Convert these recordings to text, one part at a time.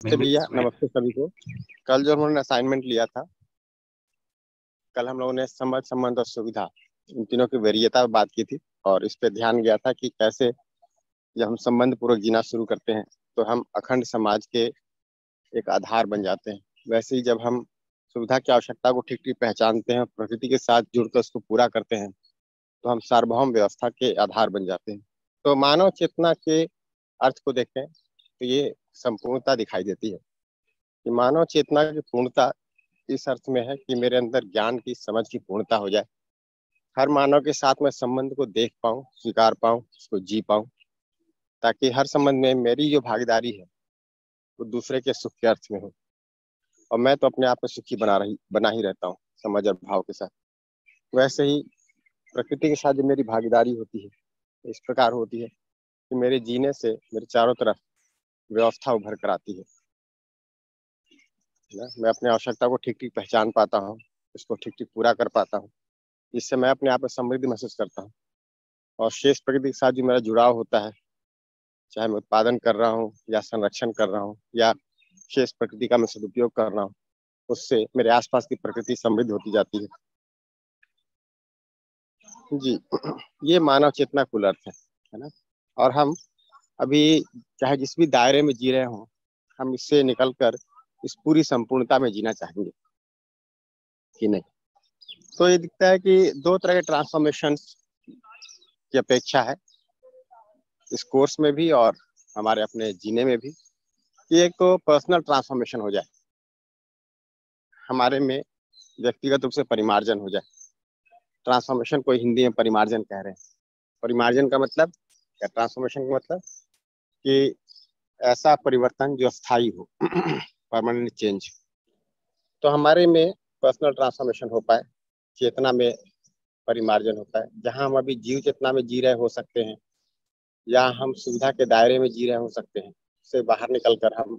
नमस्ते भैया नमस्ते सभी को। कल जो हमने असाइनमेंट लिया था कल हम लोगों ने समझ संबंध और सुविधा इन तीनों की वरीयता पर बात की थी और इस पे ध्यान गया था कि कैसे जब हम संबंध पूर्वक जीना शुरू करते हैं तो हम अखंड समाज के एक आधार बन जाते हैं। वैसे ही जब हम सुविधा की आवश्यकता को ठीक ठीक पहचानते हैं प्रकृति के साथ जुड़कर उसको पूरा करते हैं तो हम सार्वभौम व्यवस्था के आधार बन जाते हैं। तो मानव चेतना के अर्थ को देखें तो ये संपूर्णता दिखाई देती है कि मानव चेतना की पूर्णता इस अर्थ में है कि मेरे अंदर ज्ञान की समझ की पूर्णता हो जाए। हर मानव के साथ मैं संबंध को देख पाऊँ, स्वीकार पाऊँ, उसको जी पाऊँ, ताकि हर संबंध में मेरी जो भागीदारी है, वो दूसरे के सुख के अर्थ में हो। और मैं तो अपने आप में सुखी बना रही, बना ही रहता हूँ समझ और भाव के साथ। वैसे ही प्रकृति के साथ जो मेरी भागीदारी होती है, इस प्रकार होती है कि मेरे जीने से मेरे चारों तरफ़ व्यवस्था उभर कर आती है ना? मैं अपनी आवश्यकता को ठीक ठीक पहचान पाता हूँ, इसको ठीक ठीक पूरा कर पाता हूँ। इससे मैं अपने आप में समृद्धि महसूस करता हूँ। और शेष प्रकृति के साथ जो मेरा जुड़ाव होता है, चाहे मैं उत्पादन कर रहा हूँ या संरक्षण कर रहा हूँ या शेष प्रकृति का मैं सदुपयोग कर रहा हूँ, उससे मेरे आसपास की प्रकृति समृद्ध होती जाती है। जी, ये मानव चेतना कुल अर्थ है है ना? और हम अभी चाहे जिस भी दायरे में जी रहे हों, हम इससे निकलकर इस पूरी संपूर्णता में जीना चाहेंगे, कि नहीं? तो ये दिखता है कि दो तरह के ट्रांसफॉर्मेशन की अपेक्षा है, इस कोर्स में भी और हमारे अपने जीने में भी, कि एक तो पर्सनल ट्रांसफॉर्मेशन हो जाए, हमारे में व्यक्तिगत रूप से परिमार्जन हो जाए। ट्रांसफॉर्मेशन को हिंदी में परिमार्जन कह रहे हैं। परिमार्जन का मतलब क्या ट्रांसफॉर्मेशन का मतलब? कि ऐसा परिवर्तन जो स्थायी हो परमानेंट चेंज तो हमारे में पर्सनल ट्रांसफॉर्मेशन हो पाए, चेतना में परिमार्जन है जहाँ हम अभी जीव चेतना में जी रहे हो सकते हैं, या हम सुविधा के दायरे में जी रहे हो सकते हैं, उससे बाहर निकल कर हम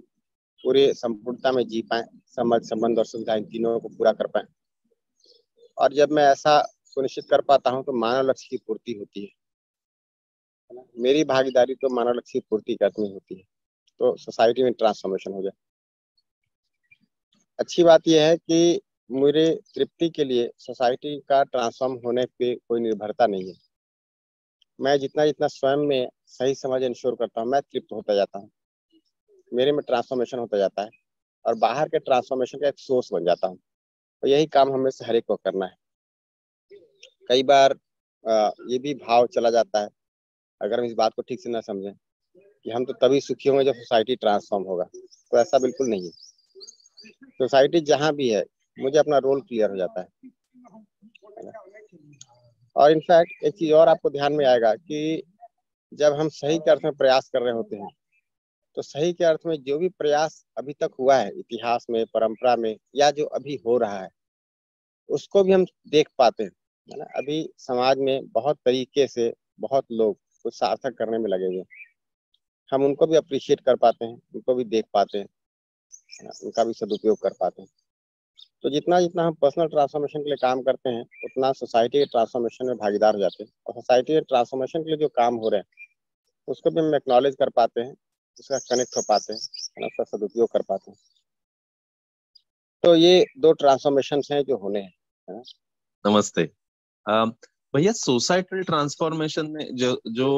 पूरे संपूर्णता में जी पाए, समझ, संबंध और सुविधा इन तीनों को पूरा कर पाए। और जब मैं ऐसा सुनिश्चित कर पाता हूँ तो मानव लक्ष्य की पूर्ति होती है। मेरी भागीदारी तो मानव लक्ष्य पूर्ति करनी होती है। तो सोसाइटी में ट्रांसफॉर्मेशन हो जाए। अच्छी बात यह है कि मेरे तृप्ति के लिए सोसाइटी का ट्रांसफॉर्म होने पे कोई निर्भरता नहीं है। मैं जितना जितना स्वयं में सही समझ इंश्योर करता हूँ, मैं तृप्त होता जाता हूँ। मेरे में ट्रांसफॉर्मेशन होता जाता है और बाहर के ट्रांसफॉर्मेशन का एक सोर्स बन जाता हूँ। तो यही काम हमें से हर एक को करना है। कई बार ये भी भाव चला जाता है अगर हम इस बात को ठीक से ना समझें कि हम तो तभी सुखी होंगे जब सोसाइटी ट्रांसफॉर्म होगा तो ऐसा बिल्कुल नहीं है। सोसाइटी जहाँ भी है, मुझे अपना रोल क्लियर हो जाता है। और इनफैक्ट एक चीज़ और आपको ध्यान में आएगा कि जब हम सही के अर्थ में प्रयास कर रहे होते हैं तो सही के अर्थ में जो भी प्रयास अभी तक हुआ है, इतिहास में, परंपरा में, या जो अभी हो रहा है, उसको भी हम देख पाते हैं ना? अभी समाज में बहुत तरीके से बहुत लोग कुछ सार्थक करने में लगे हुए हम उनको भी अप्रिशिएट कर पाते हैं, उनको भी देख पाते हैं उनका भी सदुपयोग कर पाते हैं। तो जितना जितना हम पर्सनल ट्रांसफॉर्मेशन के लिए काम करते हैं, उतना सोसाइटी के ट्रांसफॉर्मेशन में भागीदार हो जाते हैं। और सोसाइटी के ट्रांसफॉर्मेशन के लिए जो काम हो रहे हैं, उसको भी हम एक्नॉलेज कर पाते हैं, उसका कनेक्ट हो पाते हैं उसका सदुपयोग कर पाते हैं। तो ये दो ट्रांसफॉर्मेशन हैं जो होने हैं नमस्ते। भैया सोसाइटल ट्रांसफॉर्मेशन में जो जो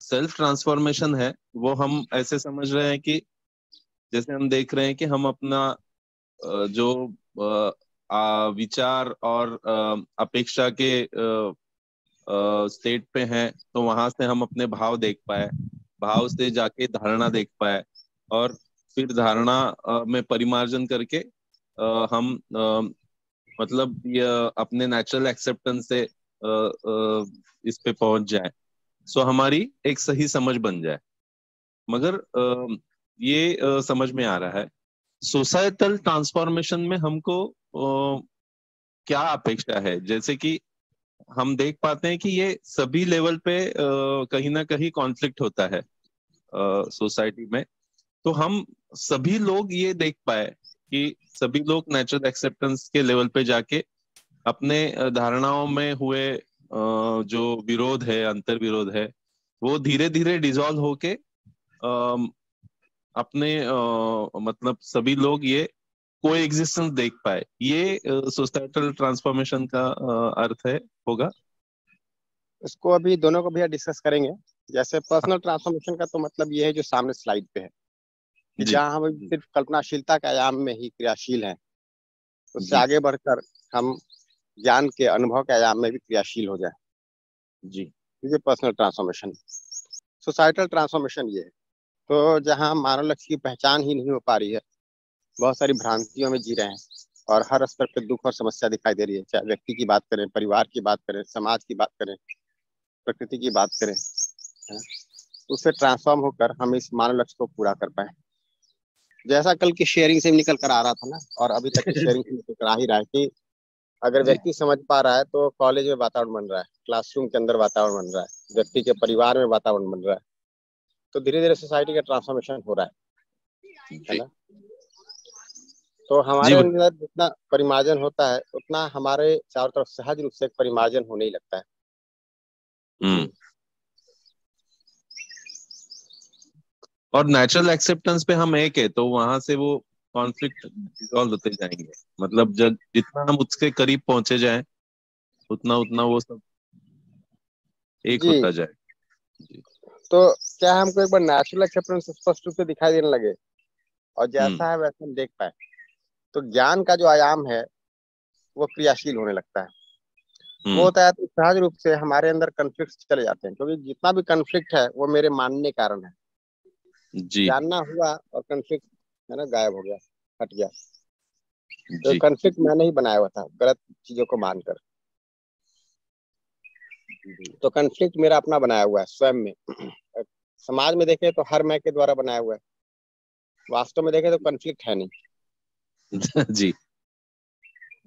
सेल्फ ट्रांसफॉर्मेशन है, वो हम ऐसे समझ रहे हैं कि जैसे हम देख रहे हैं कि हम अपना जो विचार और अपेक्षा के स्टेट पे हैं तो वहाँ से हम अपने भाव देख पाए, भाव से जाके धारणा देख पाए और फिर धारणा में परिमार्जन करके हम मतलब ये अपने नेचुरल एक्सेप्टेंस से इस पे पहुँच जाए। सो हमारी एक सही समझ बन जाए। मगर ये समझ में आ रहा है सोसाइटल ट्रांसफॉर्मेशन में हमको क्या अपेक्षा है? जैसे कि हम देख पाते हैं कि ये सभी लेवल पे कहीं ना कहीं कॉन्फ्लिक्ट होता है सोसाइटी में। तो हम सभी लोग ये देख पाए कि सभी लोग नेचुरल एक्सेप्टेंस के लेवल पे जाके अपने धारणाओं में हुए जो विरोध है अंतर विरोध है, वो धीरे धीरे डिजोल्व होके अपने मतलब सभी लोग ये को एग्जिस्टेंस देख पाए। ये सोसाइटल ट्रांसफॉर्मेशन का अर्थ है, होगा? इसको अभी दोनों को भैया डिस्कस करेंगे। जैसे पर्सनल ट्रांसफॉर्मेशन का तो मतलब ये है जो सामने स्लाइड पे है। जहाँ हम सिर्फ़ कल्पनाशीलता के आयाम में ही क्रियाशील हैं उससे आगे बढ़कर हम ज्ञान के अनुभव के आयाम में भी क्रियाशील हो जाए। जी। ये पर्सनल ट्रांसफॉर्मेशन सोसाइटल ट्रांसफॉर्मेशन ये है। तो जहाँ मानव लक्ष्य की पहचान ही नहीं हो पा रही है बहुत सारी भ्रांतियों में जी रहे हैं और हर स्तर पर दुख और समस्या दिखाई दे रही है। चाहे व्यक्ति की बात करें परिवार की बात करें समाज की बात करें प्रकृति की बात करें उससे ट्रांसफॉर्म होकर हम इस मानव लक्ष्य को पूरा कर पाए। जैसा कल की शेयरिंग से निकल कर आ रहा था ना और अभी तक की शेयरिंग से निकल कर आ ही रहा है कि अगर व्यक्ति समझ पा रहा है तो कॉलेज में वातावरण बन रहा है क्लासरूम के अंदर वातावरण बन रहा है व्यक्ति के परिवार में वातावरण बन रहा है। तो धीरे धीरे सोसाइटी का ट्रांसफॉर्मेशन हो रहा है है ना? तो हमारे अंदर जितना परिमार्जन होता है उतना हमारे चारों तरफ़ सहज रूप से परिमार्जन होने ही लगता है। और नेचुरल एक्सेप्टेंस पे हम एक है तो वहाँ से वो कॉन्फ्लिक्ट रिजॉल्व होते जाएँगे। मतलब जब जितना हम उसके करीब पहुँचे जाए उतना उतना वो सब एक होता जाए। तो क्या हमको एक बार नेचुरल एक्सेप्टेंस स्पष्ट रूप से दिखाई देने लगे? और जैसा हम्म। है वैसा हम देख पाए। तो ज्ञान का जो आयाम है वो क्रियाशील होने लगता है। वो हम्म। होता है तो सहज रूप से हमारे अंदर कन्फ्लिक्ट चले जाते हैं क्योंकि जितना भी कन्फ्लिक्ट है वो मेरे मानने कारण है। जी। जानना हुआ और कन्फ्लिक्ट है ना गायब हो गया हट गया। तो कन्फ्लिक्ट मैंने ही बनाया हुआ था गलत चीज़ों को मानकर। तो कन्फ्लिक्ट मेरा अपना बनाया हुआ है स्वयं में। समाज में देखे तो हर मैं के द्वारा बनाया हुआ है। वास्तव में देखे तो कन्फ्लिक्ट है नहीं। जी।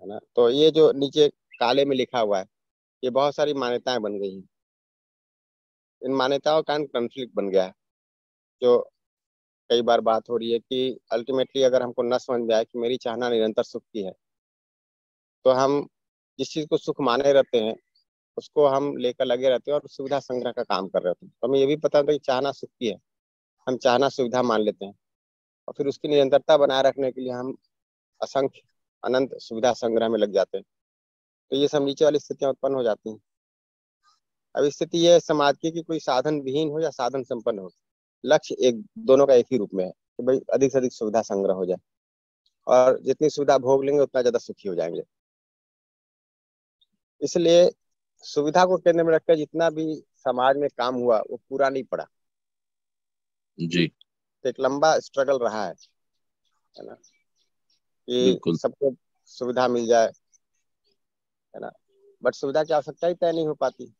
है ना? तो ये जो नीचे काले में लिखा हुआ है ये बहुत सारी मान्यताएँ बन गई हैं। इन मान्यताओं का कन्फ्लिक्ट बन गया है जो कई बार बात हो रही है कि अल्टीमेटली अगर हमको न समझ आए कि मेरी चाहना निरंतर सुख की है तो हम जिस चीज़ को सुख माने रहते हैं, उसको हम लेकर लगे रहते हैं और सुविधा संग्रह का काम कर रहे होते हैं। तो हमें ये भी पता होता है कि चाहना सुख की है, हम चाहना सुविधा मान लेते हैं और फिर उसकी निरंतरता बनाए रखने के लिए हम असंख्य, अनंत सुविधा संग्रह में लग जाते हैं। तो ये सब नीचे वाली स्थितियाँ उत्पन्न हो जाती हैं। अब स्थिति यह समाज की कि कोई साधन विहीन हो या साधन संपन्न हो। लक्ष्य एक दोनों का एक ही रूप में है कि भाई अधिक से अधिक सुविधा संग्रह हो जाए। और जितनी सुविधा भोग लेंगे उतना ज़्यादा सुखी हो जाएँगे। इसलिए सुविधा को केंद्र में रखकर जितना भी समाज में काम हुआ वो पूरा नहीं पड़ा। जी। तो एक लंबा स्ट्रगल रहा है है ना? कि सबको सुविधा मिल जाए है ना? बट सुविधा की आवश्यकता ही तय नहीं हो पाती।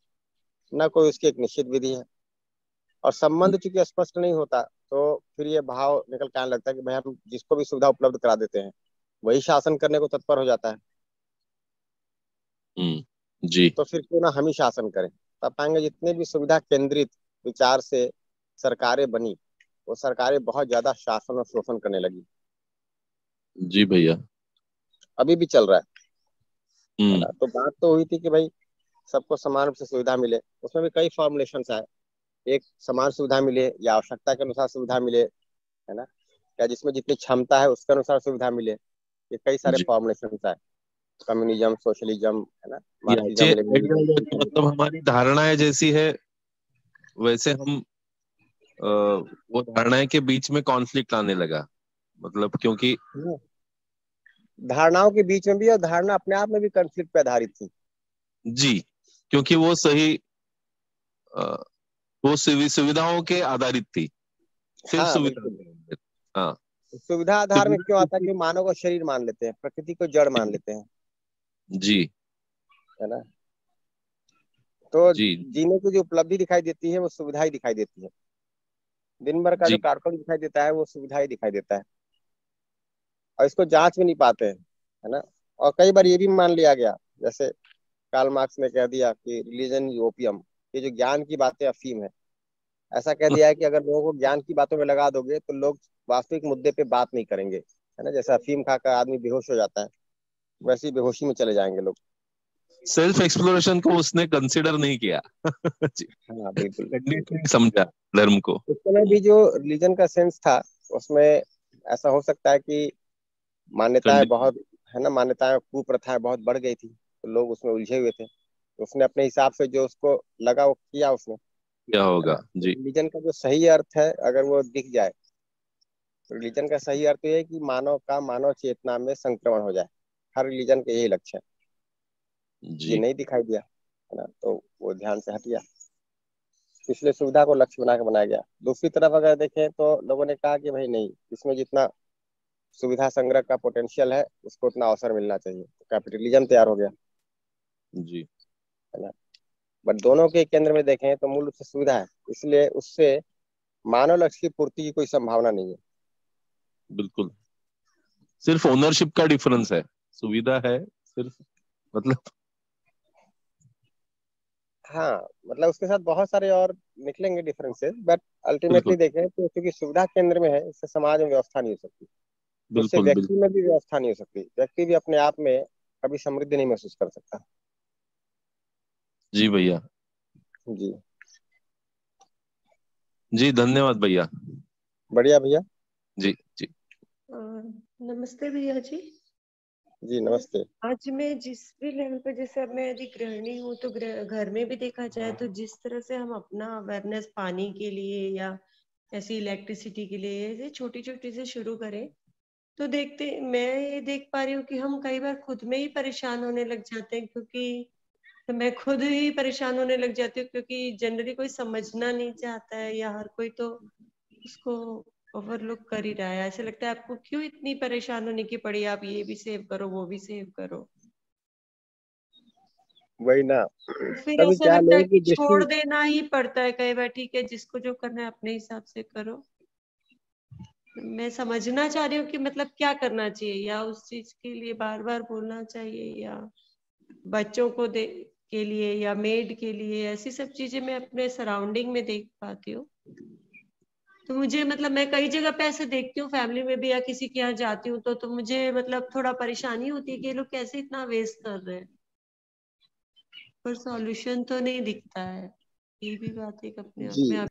न कोई उसकी एक निश्चित विधि है। और संबंध चूँकि स्पष्ट नहीं होता तो फिर ये भाव निकल के आने लगता है कि भाई हम जिसको भी सुविधा उपलब्ध करा देते हैं वही शासन करने को तत्पर हो जाता है। हम्म, जी। तो फिर क्यों ना हम ही शासन करें? तब पाएँगे जितने भी सुविधा केंद्रित विचार से सरकारें बनी वो सरकारें बहुत ज़्यादा शासन और शोषण करने लगी। जी भैया। अभी भी चल रहा है। हम्म। तो बात तो हुई थी कि भाई सबको समान रूप से सुविधा मिले उसमें भी कई फॉर्मुलेशन आए। एक समान सुविधा मिले या आवश्यकता के अनुसार सुविधा मिले है ना? या जिसमें जितनी क्षमता है उसके अनुसार सुविधा मिले ये कई सारे फॉर्मुलेशन है। कम्युनिज्म सोशलिज्म है ना? मतलब हमारी धारणाएँ जैसी है वैसे हम आ, वो धारणाएँ के बीच में कॉन्फ्लिक्ट आने लगा मतलब क्योंकि धारणाओं के बीच में भी और धारणा अपने आप में भी कॉन्फ्लिक्ट पे आधारित थी। जी क्योंकि वो सही वो सुविधाओं के आधारित थी। सिर्फ़ हाँ, सुविधा हाँ। सुविधा आधार में क्यों आता है कि मानव को शरीर मान लेते हैं प्रकृति को जड़ मान लेते हैं? जी। है ना? तो जी। जीने की जो उपलब्धि दिखाई देती है वो सुविधा ही दिखाई देती है। दिन भर का जो कारकन दिखाई देता है वो सुविधा ही दिखाई देता है। और इसको जाँच भी नहीं पाते हैं है ना? और कई बार ये भी मान लिया गया जैसे कार्ल मार्क्स ने कह दिया कि रिलीजन ओपियम ये जो ज्ञान की बातें अफीम है ऐसा कह दिया है कि अगर लोगों को ज्ञान की बातों में लगा दोगे तो लोग वास्तविक मुद्दे पे बात नहीं करेंगे है ना? जैसे अफीम खाकर आदमी बेहोश हो जाता है वैसे ही बेहोशी में चले जाएँगे लोग। सेल्फ एक्सप्लोरेशन को उसने कंसिडर नहीं किया। हाँ बिल्कुल। समझा धर्म को। उस समय भी जो रिलीजन का सेंस था उसमें ऐसा हो सकता है कि मान्यताएँ बहुत है ना? मान्यताएँ कुप्रथाएँ बहुत बढ़ गई थी तो लोग उसमें उलझे हुए थे। उसने अपने हिसाब से जो उसको लगा वो किया उसने। क्या होगा? जी। रिलीजन का जो सही अर्थ है अगर वो दिख जाए तो रिलीजन का सही अर्थ ये है कि मानव का मानव चेतना में संक्रमण हो जाए। हर रिलीजन का यही लक्ष्य है। जी। ये नहीं दिखाई दिया है ना? तो वो ध्यान से हट गया। इसलिए सुविधा को लक्ष्य बना के बनाया गया। दूसरी तरफ़ अगर देखें तो लोगों ने कहा कि भाई नहीं इसमें जितना सुविधा संग्रह का पोटेंशियल है उसको उतना अवसर मिलना चाहिए। तो कैपिटलिज्म तैयार हो गया। जी। है ना? बट दोनों के केंद्र में देखें तो मूल रूप से सुविधा है। इसलिए उससे मानव लक्ष्य की पूर्ति की कोई संभावना नहीं है। बिल्कुल। सिर्फ़ ओनरशिप का डिफरेंस है। सुविधा है सिर्फ़ मतलब हाँ मतलब उसके साथ बहुत सारे और निकलेंगे डिफरेंसेस बट अल्टीमेटली देखें तो क्योंकि सुविधा केंद्र में है इससे समाज में व्यवस्था नहीं हो सकती। उससे व्यक्ति में भी व्यवस्था नहीं हो सकती। व्यक्ति भी अपने आप में कभी समृद्धि नहीं महसूस कर सकता। जी भैया। जी। जी धन्यवाद भैया। बढ़िया भैया। जी जी। नमस्ते भैया जी। जी नमस्ते। आज मैं जिस भी लेवल पे जैसे अब मैं यदि गृहिणी हूँ तो घर में भी देखा जाए तो जिस तरह से हम अपना अवेयरनेस पानी के लिए या ऐसी इलेक्ट्रिसिटी के लिए ऐसे छोटी छोटी से शुरू करें तो देखते मैं ये देख पा रही हूँ कि हम कई बार खुद में ही परेशान होने लग जाते हैं क्योंकि तो मैं खुद ही परेशान होने लग जाती हूँ क्योंकि जनरली कोई समझना नहीं चाहता है या हर कोई तो उसको ओवरलुक कर ही रहा है। ऐसे लगता है आपको क्यों इतनी परेशान होने की पड़ी? आप ये भी सेव करो वो भी सेव करो। वही ना। फिर ऐसा लगता है कि छोड़ देना ही पड़ता है कई बार ठीक है जिसको जो करना है अपने हिसाब से करो। मैं समझना चाह रही हूँ कि मतलब क्या करना चाहिए या उस चीज़ के लिए बार बार बोलना चाहिए या बच्चों को दे के लिए या मेड के लिए ऐसी सब चीज़ें मैं अपने सराउंडिंग में देख पाती हूँ। तो मुझे मतलब मैं कई जगह पे ऐसे देखती हूँ फैमिली में भी या किसी के यहाँ जाती हूँ तो तो मुझे मतलब थोड़ा परेशानी होती है कि ये लोग कैसे इतना वेस्ट कर रहे हैं। पर सॉल्यूशन तो नहीं दिखता है ये भी बात एक अपने आप में आप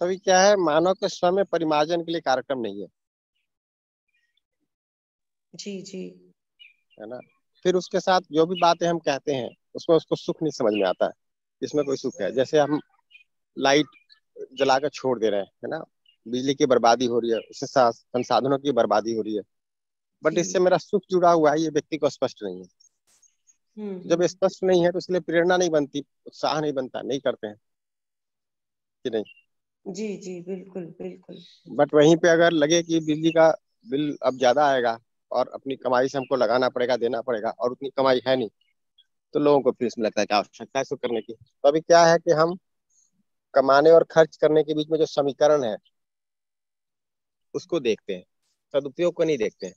तभी क्या है मानव के स्वयं परिमार्जन के लिए कार्यक्रम नहीं है। जी जी। है ना? फिर उसके साथ जो भी बातें हम कहते हैं उसमें उसको सुख नहीं समझ में आता। है इसमें कोई सुख है? जैसे हम लाइट जलाकर छोड़ दे रहे हैं है ना? बिजली की बर्बादी हो रही है उससे संसाधनों की बर्बादी हो रही है। बट इससे मेरा सुख जुड़ा हुआ है ये व्यक्ति को स्पष्ट नहीं है। हम्म। जब स्पष्ट नहीं है तो इसलिए प्रेरणा नहीं बनती उत्साह नहीं बनता नहीं करते हैं। कि नहीं? जी जी बिल्कुल बिल्कुल। बट वहीं पे अगर लगे कि बिजली का बिल अब ज़्यादा आएगा और अपनी कमाई से हमको लगाना पड़ेगा, देना पड़ेगा और उतनी कमाई है नहीं। तो लोगों को फिर इसमें लगता है आवश्यकता है करने की। तो अभी क्या है कि हम कमाने और खर्च करने के बीच में जो समीकरण है, उसको देखते हैं, सदुपयोग को नहीं देखते हैं।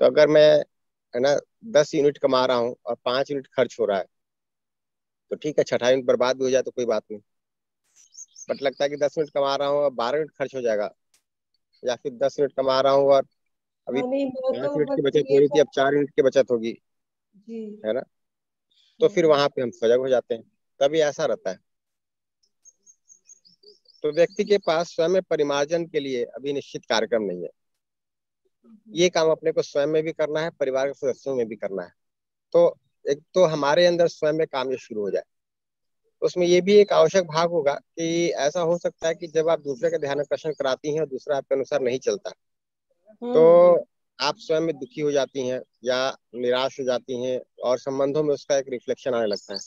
तो अगर मैं, है ना, दस यूनिट कमा रहा हूँ और पाँच यूनिट खर्च हो रहा है तो ठीक है छठा यूनिट बर्बाद भी हो जाए तो कोई बात नहीं। बट लगता है कि दस मिनट कमा रहा हूँ और बारह मिनट खर्च हो जाएगा, या फिर दस मिनट कमा रहा हूँ और अभी हाँ पाँच तो मिनट की बचत हो रही थी अब चार मिनट की बचत होगी। है ना? तो फिर वहाँ पे हम सजग हो जाते हैं। तभी ऐसा रहता है। तो व्यक्ति के पास स्वयं परिमार्जन के लिए अभी निश्चित कार्यक्रम नहीं है। ये काम अपने को स्वयं में भी करना है परिवार के सदस्यों में भी करना है। तो एक तो हमारे अंदर स्वयं में काम ये शुरू हो जाए। उसमें ये भी एक आवश्यक भाग होगा कि ऐसा हो सकता है कि जब आप दूसरे का ध्यान आकर्षण कराती हैं और दूसरा आपके अनुसार नहीं चलता तो हम्म। आप स्वयं में दुखी हो जाती हैं या निराश हो जाती हैं और संबंधों में उसका एक रिफ्लेक्शन आने लगता है।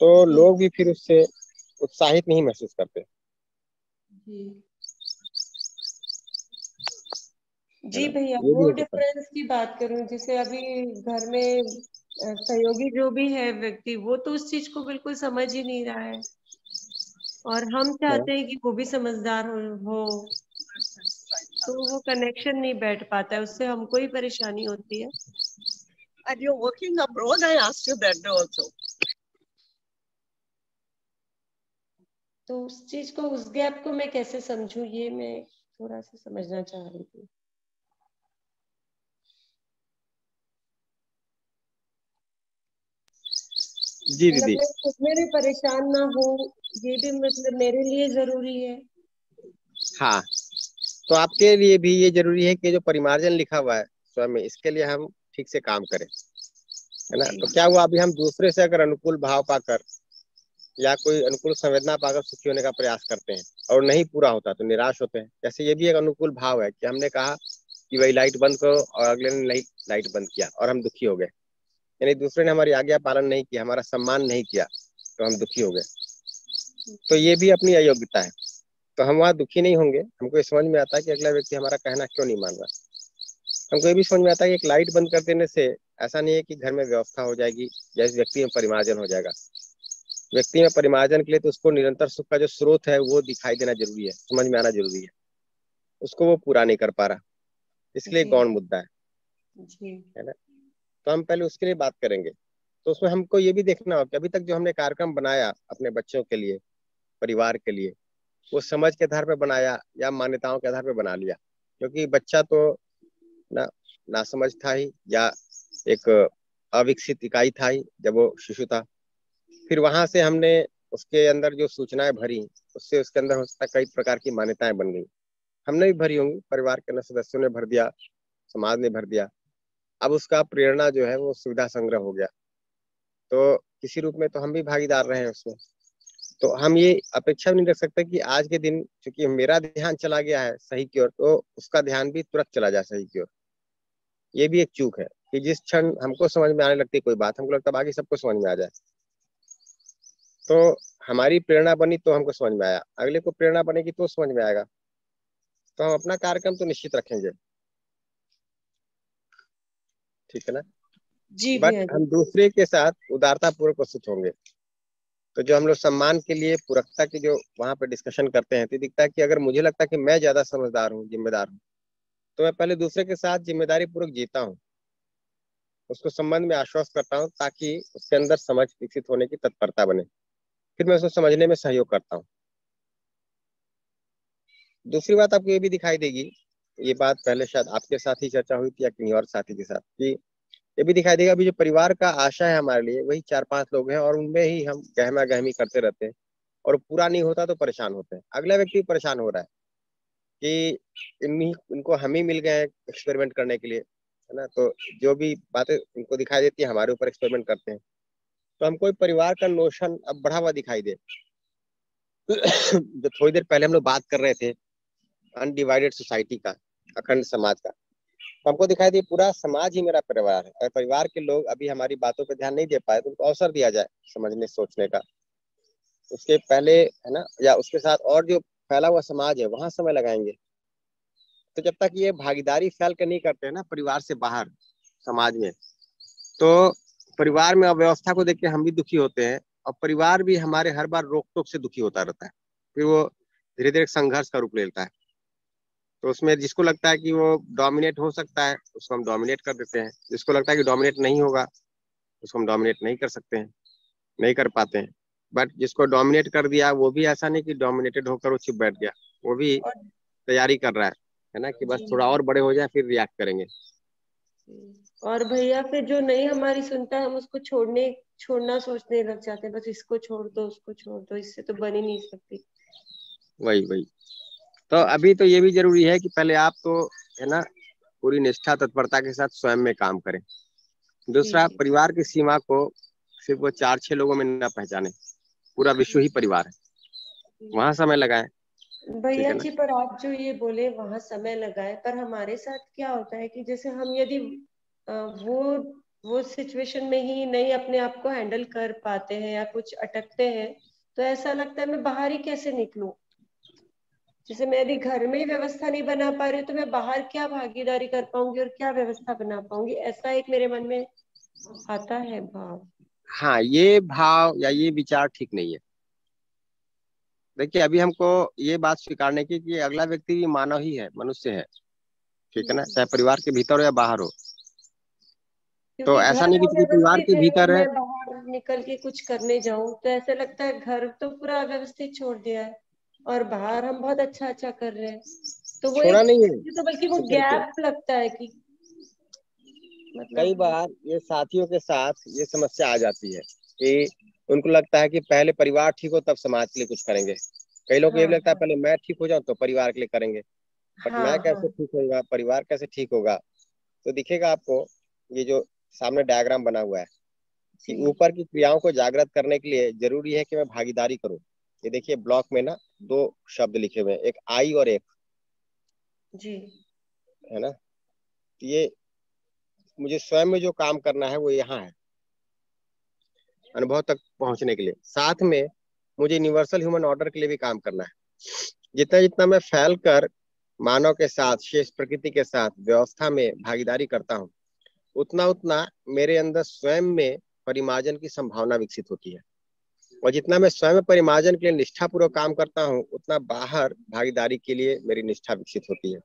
तो लोग भी फिर उससे उत्साहित नहीं महसूस करते। जी। भैया वो डिफरेंस की बात करूँ जैसे अभी घर में सहयोगी जो भी है व्यक्ति वो तो उस चीज़ को बिल्कुल समझ ही नहीं रहा है। और हम हाँ, चाहते हैं कि वो भी समझदार हो, हो। तो वो कनेक्शन नहीं बैठ पाता है उससे हमको ही परेशानी होती है। And you're working abroad, I asked you that day also. तो उस चीज़ को उस गैप को मैं कैसे समझू ये मैं थोड़ा सा समझना चाह रही थी। जी मतलब दीदी मैं खुद में भी परेशान ना हो ये भी मतलब मेरे लिए ज़रूरी है। हाँ। तो आपके लिए भी ये ज़रूरी है कि जो परिमार्जन लिखा हुआ है स्वयं में इसके लिए हम ठीक से काम करें है ना? तो क्या हुआ अभी हम दूसरे से अगर अनुकूल भाव पाकर या कोई अनुकूल संवेदना पाकर सुखी होने का प्रयास करते हैं और नहीं पूरा होता तो निराश होते हैं। जैसे ये भी एक अनुकूल भाव है कि हमने कहा कि वही लाइट बंद करो और अगले ने लाइट लाइट बंद किया और हम दुखी हो गए। यानी दूसरे ने हमारी आज्ञा पालन नहीं किया हमारा सम्मान नहीं किया तो हम दुखी हो गए। तो ये भी अपनी अयोग्यता है। तो हम वहाँ दुखी नहीं होंगे। हमको ये समझ में आता है कि अगला व्यक्ति हमारा कहना क्यों नहीं मान रहा? हमको ये भी समझ में आता है कि एक लाइट बंद कर देने से ऐसा नहीं है कि घर में व्यवस्था हो जाएगी या इस व्यक्ति में परिमार्जन हो जाएगा। व्यक्ति में परिमार्जन के लिए तो उसको निरंतर सुख का जो स्रोत है वो दिखाई देना ज़रूरी है समझ में आना ज़रूरी है। उसको वो पूरा नहीं कर पा रहा। इसलिए गौण मुद्दा है। है ना? तो हम पहले उसके लिए बात करेंगे। तो उसमें हमको ये भी देखना हो कि अभी तक जो हमने कार्यक्रम बनाया अपने बच्चों के लिए परिवार के लिए वो समझ के आधार पर बनाया या मान्यताओं के आधार पर बना लिया। क्योंकि बच्चा तो ना ना समझ था ही या एक अविकसित इकाई था ही जब वो शिशु था। फिर वहाँ से हमने उसके अंदर जो सूचनाएँ भरी, उससे उसके अंदर हो सकता कई प्रकार की मान्यताएँ बन गई। हमने भी भरी होंगी, परिवार के सदस्यों ने भर दिया, समाज ने भर दिया। अब उसका प्रेरणा जो है वो सुविधा संग्रह हो गया। तो किसी रूप में तो हम भी भागीदार रहे हैं उसमें। तो हम ये अपेक्षा भी नहीं रख सकते कि आज के दिन चूँकि मेरा ध्यान चला गया है सही की ओर तो उसका ध्यान भी तुरंत चला जाए सही की ओर। ये भी एक चूक है कि जिस क्षण हमको समझ में आने लगती कोई बात हमको लगता बाकी सबको समझ में आ जाए। तो हमारी प्रेरणा बनी तो हमको समझ में आया अगले को प्रेरणा बनेगी तो समझ में आएगा। तो हम अपना कार्यक्रम तो निश्चित रखेंगे। ठीक है ना? जी बट हम दूसरे के साथ उदारता पूर्वक प्रस्तुत होंगे। तो जो हम लोग सम्मान के लिए पूरकता की जो वहाँ पे डिस्कशन करते हैं तो दिखता है कि अगर मुझे लगता है कि मैं ज़्यादा समझदार हूँ, जिम्मेदार हूँ तो मैं पहले दूसरे के साथ ज़िम्मेदारी पूर्वक जीता हूँ। उसको संबंध में आश्वस्त करता हूँ ताकि उसके अंदर समझ विकसित होने की तत्परता बने। फिर मैं उसको समझने में सहयोग करता हूँ। दूसरी बात आपको ये भी दिखाई देगी, ये बात पहले शायद आपके साथ ही चर्चा हुई थी या किसी और साथी के साथ कि ये भी दिखाई देगा, अभी जो परिवार का आशा है हमारे लिए, वही चार पाँच लोग हैं और उनमें ही हम गहमा गहमी करते रहते हैं और पूरा नहीं होता तो परेशान होते हैं। अगला व्यक्ति परेशान हो रहा है कि इन्हीं, इनको हम ही मिल गए एक्सपेरिमेंट करने के लिए, है ना? तो जो भी बातें इनको दिखाई देती है, हमारे ऊपर एक्सपेरिमेंट करते हैं। तो हमको परिवार का नोशन अब बढ़ा हुआ दिखाई दे। जो थोड़ी देर पहले हम लोग बात कर रहे थे अनडिवाइडेड सोसाइटी का, अखंड समाज का तो हमको दिखाई दे पूरा समाज ही मेरा परिवार है। अगर परिवार के लोग अभी हमारी बातों पर ध्यान नहीं दे पाए तो उनको अवसर दिया जाए समझने, सोचने का। उसके पहले, है ना, या उसके साथ और जो फैला हुआ समाज है, वहाँ समय लगाएँगे। तो जब तक ये भागीदारी फैल कर नहीं करते हैं ना, परिवार से बाहर, समाज में तो परिवार में अव्यवस्था को देख के हम भी दुखी होते हैं, और परिवार भी हमारे हर बार रोक टोक से दुखी होता रहता है। फिर वो धीरे धीरे संघर्ष का रूप ले लेता है। तो उसमें जिसको लगता है कि वो डोमिनेट हो सकता है उसको हम डोमिनेट कर देते हैं। जिसको लगता है कि डोमिनेट नहीं होगा उसको हम डोमिनेट नहीं कर सकते हैं नहीं कर पाते हैं। बट जिसको डोमिनेट कर दिया वो भी ऐसा नहीं कि डोमिनेटेड होकर वो चुप बैठ गया। वो भी तैयारी कर रहा है है ना कि बस थोड़ा और बड़े हो जाए फिर रिएक्ट करेंगे। और भैया फिर जो नहीं हमारी सुनता है हम उसको छोड़ने छोड़ना सोचने लग जाते हैं। बस इसको छोड़ दो उसको छोड़ दो इससे तो बन ही नहीं सकती। वही वही। तो अभी तो ये भी ज़रूरी है कि पहले आप तो है ना पूरी निष्ठा तत्परता के साथ स्वयं में काम करें। दूसरा परिवार की सीमा को सिर्फ़ वो चार छह लोगों में न पहचाने। पूरा विश्व ही परिवार है। वहाँ समय लगाए भैया जी पर आप जो ये बोले वहाँ समय लगाए पर हमारे साथ क्या होता है कि जैसे हम यदि वो वो सिचुएशन में ही नहीं अपने आप को हैंडल कर पाते हैं या कुछ अटकते हैं तो ऐसा लगता है मैं बाहर ही कैसे निकलूं? जैसे मैं यदि घर में ही व्यवस्था नहीं बना पा रही तो मैं बाहर क्या भागीदारी कर पाऊँगी और क्या व्यवस्था बना पाऊँगी? ऐसा एक मेरे मन में आता है भाव। हाँ ये भाव या ये विचार ठीक नहीं है। देखिए अभी हमको ये बात स्वीकारने की कि अगला व्यक्ति भी मानव ही है मनुष्य है ठीक है ना? चाहे परिवार के भीतर हो या बाहर हो। तो ऐसा नहीं कि परिवार के भीतर है। बाहर निकल के कुछ करने जाऊँ तो ऐसा लगता है घर तो पूरा व्यवस्थित छोड़ दिया है। और बाहर हम बहुत अच्छा अच्छा कर रहे हैं। तो वो छोड़ा नहीं है। तो बल्कि वो गैप लगता है कि मतलब कई बार ये साथियों के साथ ये समस्या आ जाती है कि उनको लगता है कि पहले परिवार ठीक हो तब समाज के लिए कुछ करेंगे। कई लोग को ये भी हाँ लगता है हाँ। पहले मैं ठीक हो जाऊँ तो परिवार के लिए करेंगे। बट हाँ मैं कैसे हाँ ठीक होगा? परिवार कैसे ठीक होगा? तो दिखेगा आपको ये जो सामने डायग्राम बना हुआ है कि ऊपर की क्रियाओं को जागृत करने के लिए ज़रूरी है कि मैं भागीदारी करूँ। ये देखिए ब्लॉक में ना दो शब्द लिखे हुए हैं एक आई और एक जी। है ना? तो ये मुझे स्वयं में जो काम करना है वो यहाँ है अनुभव तक पहुँचने के लिए। साथ में मुझे यूनिवर्सल ह्यूमन ऑर्डर के लिए भी काम करना है। जितना जितना मैं फैल कर मानव के साथ शेष प्रकृति के साथ व्यवस्था में भागीदारी करता हूँ उतना उतना मेरे अंदर स्वयं में परिमार्जन की संभावना विकसित होती है। और जितना मैं स्वयं परिमार्जन के लिए निष्ठापूर्वक काम करता हूँ, उतना बाहर भागीदारी के लिए मेरी निष्ठा विकसित होती है।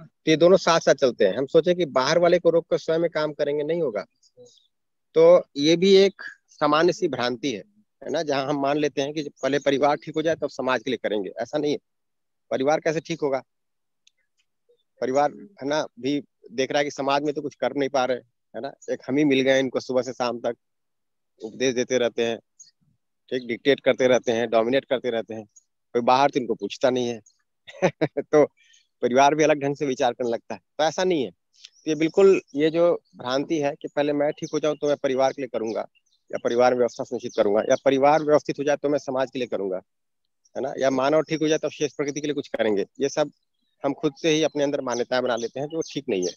तो ये दोनों साथ साथ चलते हैं। हम सोचे कि बाहर वाले को रोक कर स्वयं में काम करेंगे नहीं होगा। तो ये भी एक सामान्य सी भ्रांति है है ना? जहाँ हम मान लेते हैं कि पहले परिवार ठीक हो जाए तब समाज के लिए करेंगे। ऐसा नहीं है। परिवार कैसे ठीक होगा? परिवार, है ना, भी देख रहा है कि समाज में तो कुछ कर नहीं पा रहे, है ना? एक हम ही मिल गए इनको सुबह से शाम तक। उपदेश देते रहते हैं ठीक डिक्टेट करते रहते हैं डोमिनेट करते रहते हैं कोई बाहर तो इनको पूछता नहीं है। तो परिवार भी अलग ढंग से विचार करने लगता है तो ऐसा नहीं है। तो ये बिल्कुल ये जो भ्रांति है कि पहले मैं ठीक हो जाऊँ तो मैं परिवार के लिए करूँगा या परिवार व्यवस्था सुनिश्चित करूँगा या परिवार व्यवस्थित हो जाए तो मैं समाज के लिए करूँगा है ना? या मानव ठीक हो जाए तो शेष प्रकृति के लिए कुछ करेंगे। ये सब हम खुद से ही अपने अंदर मान्यताएँ बना लेते हैं जो ठीक नहीं है।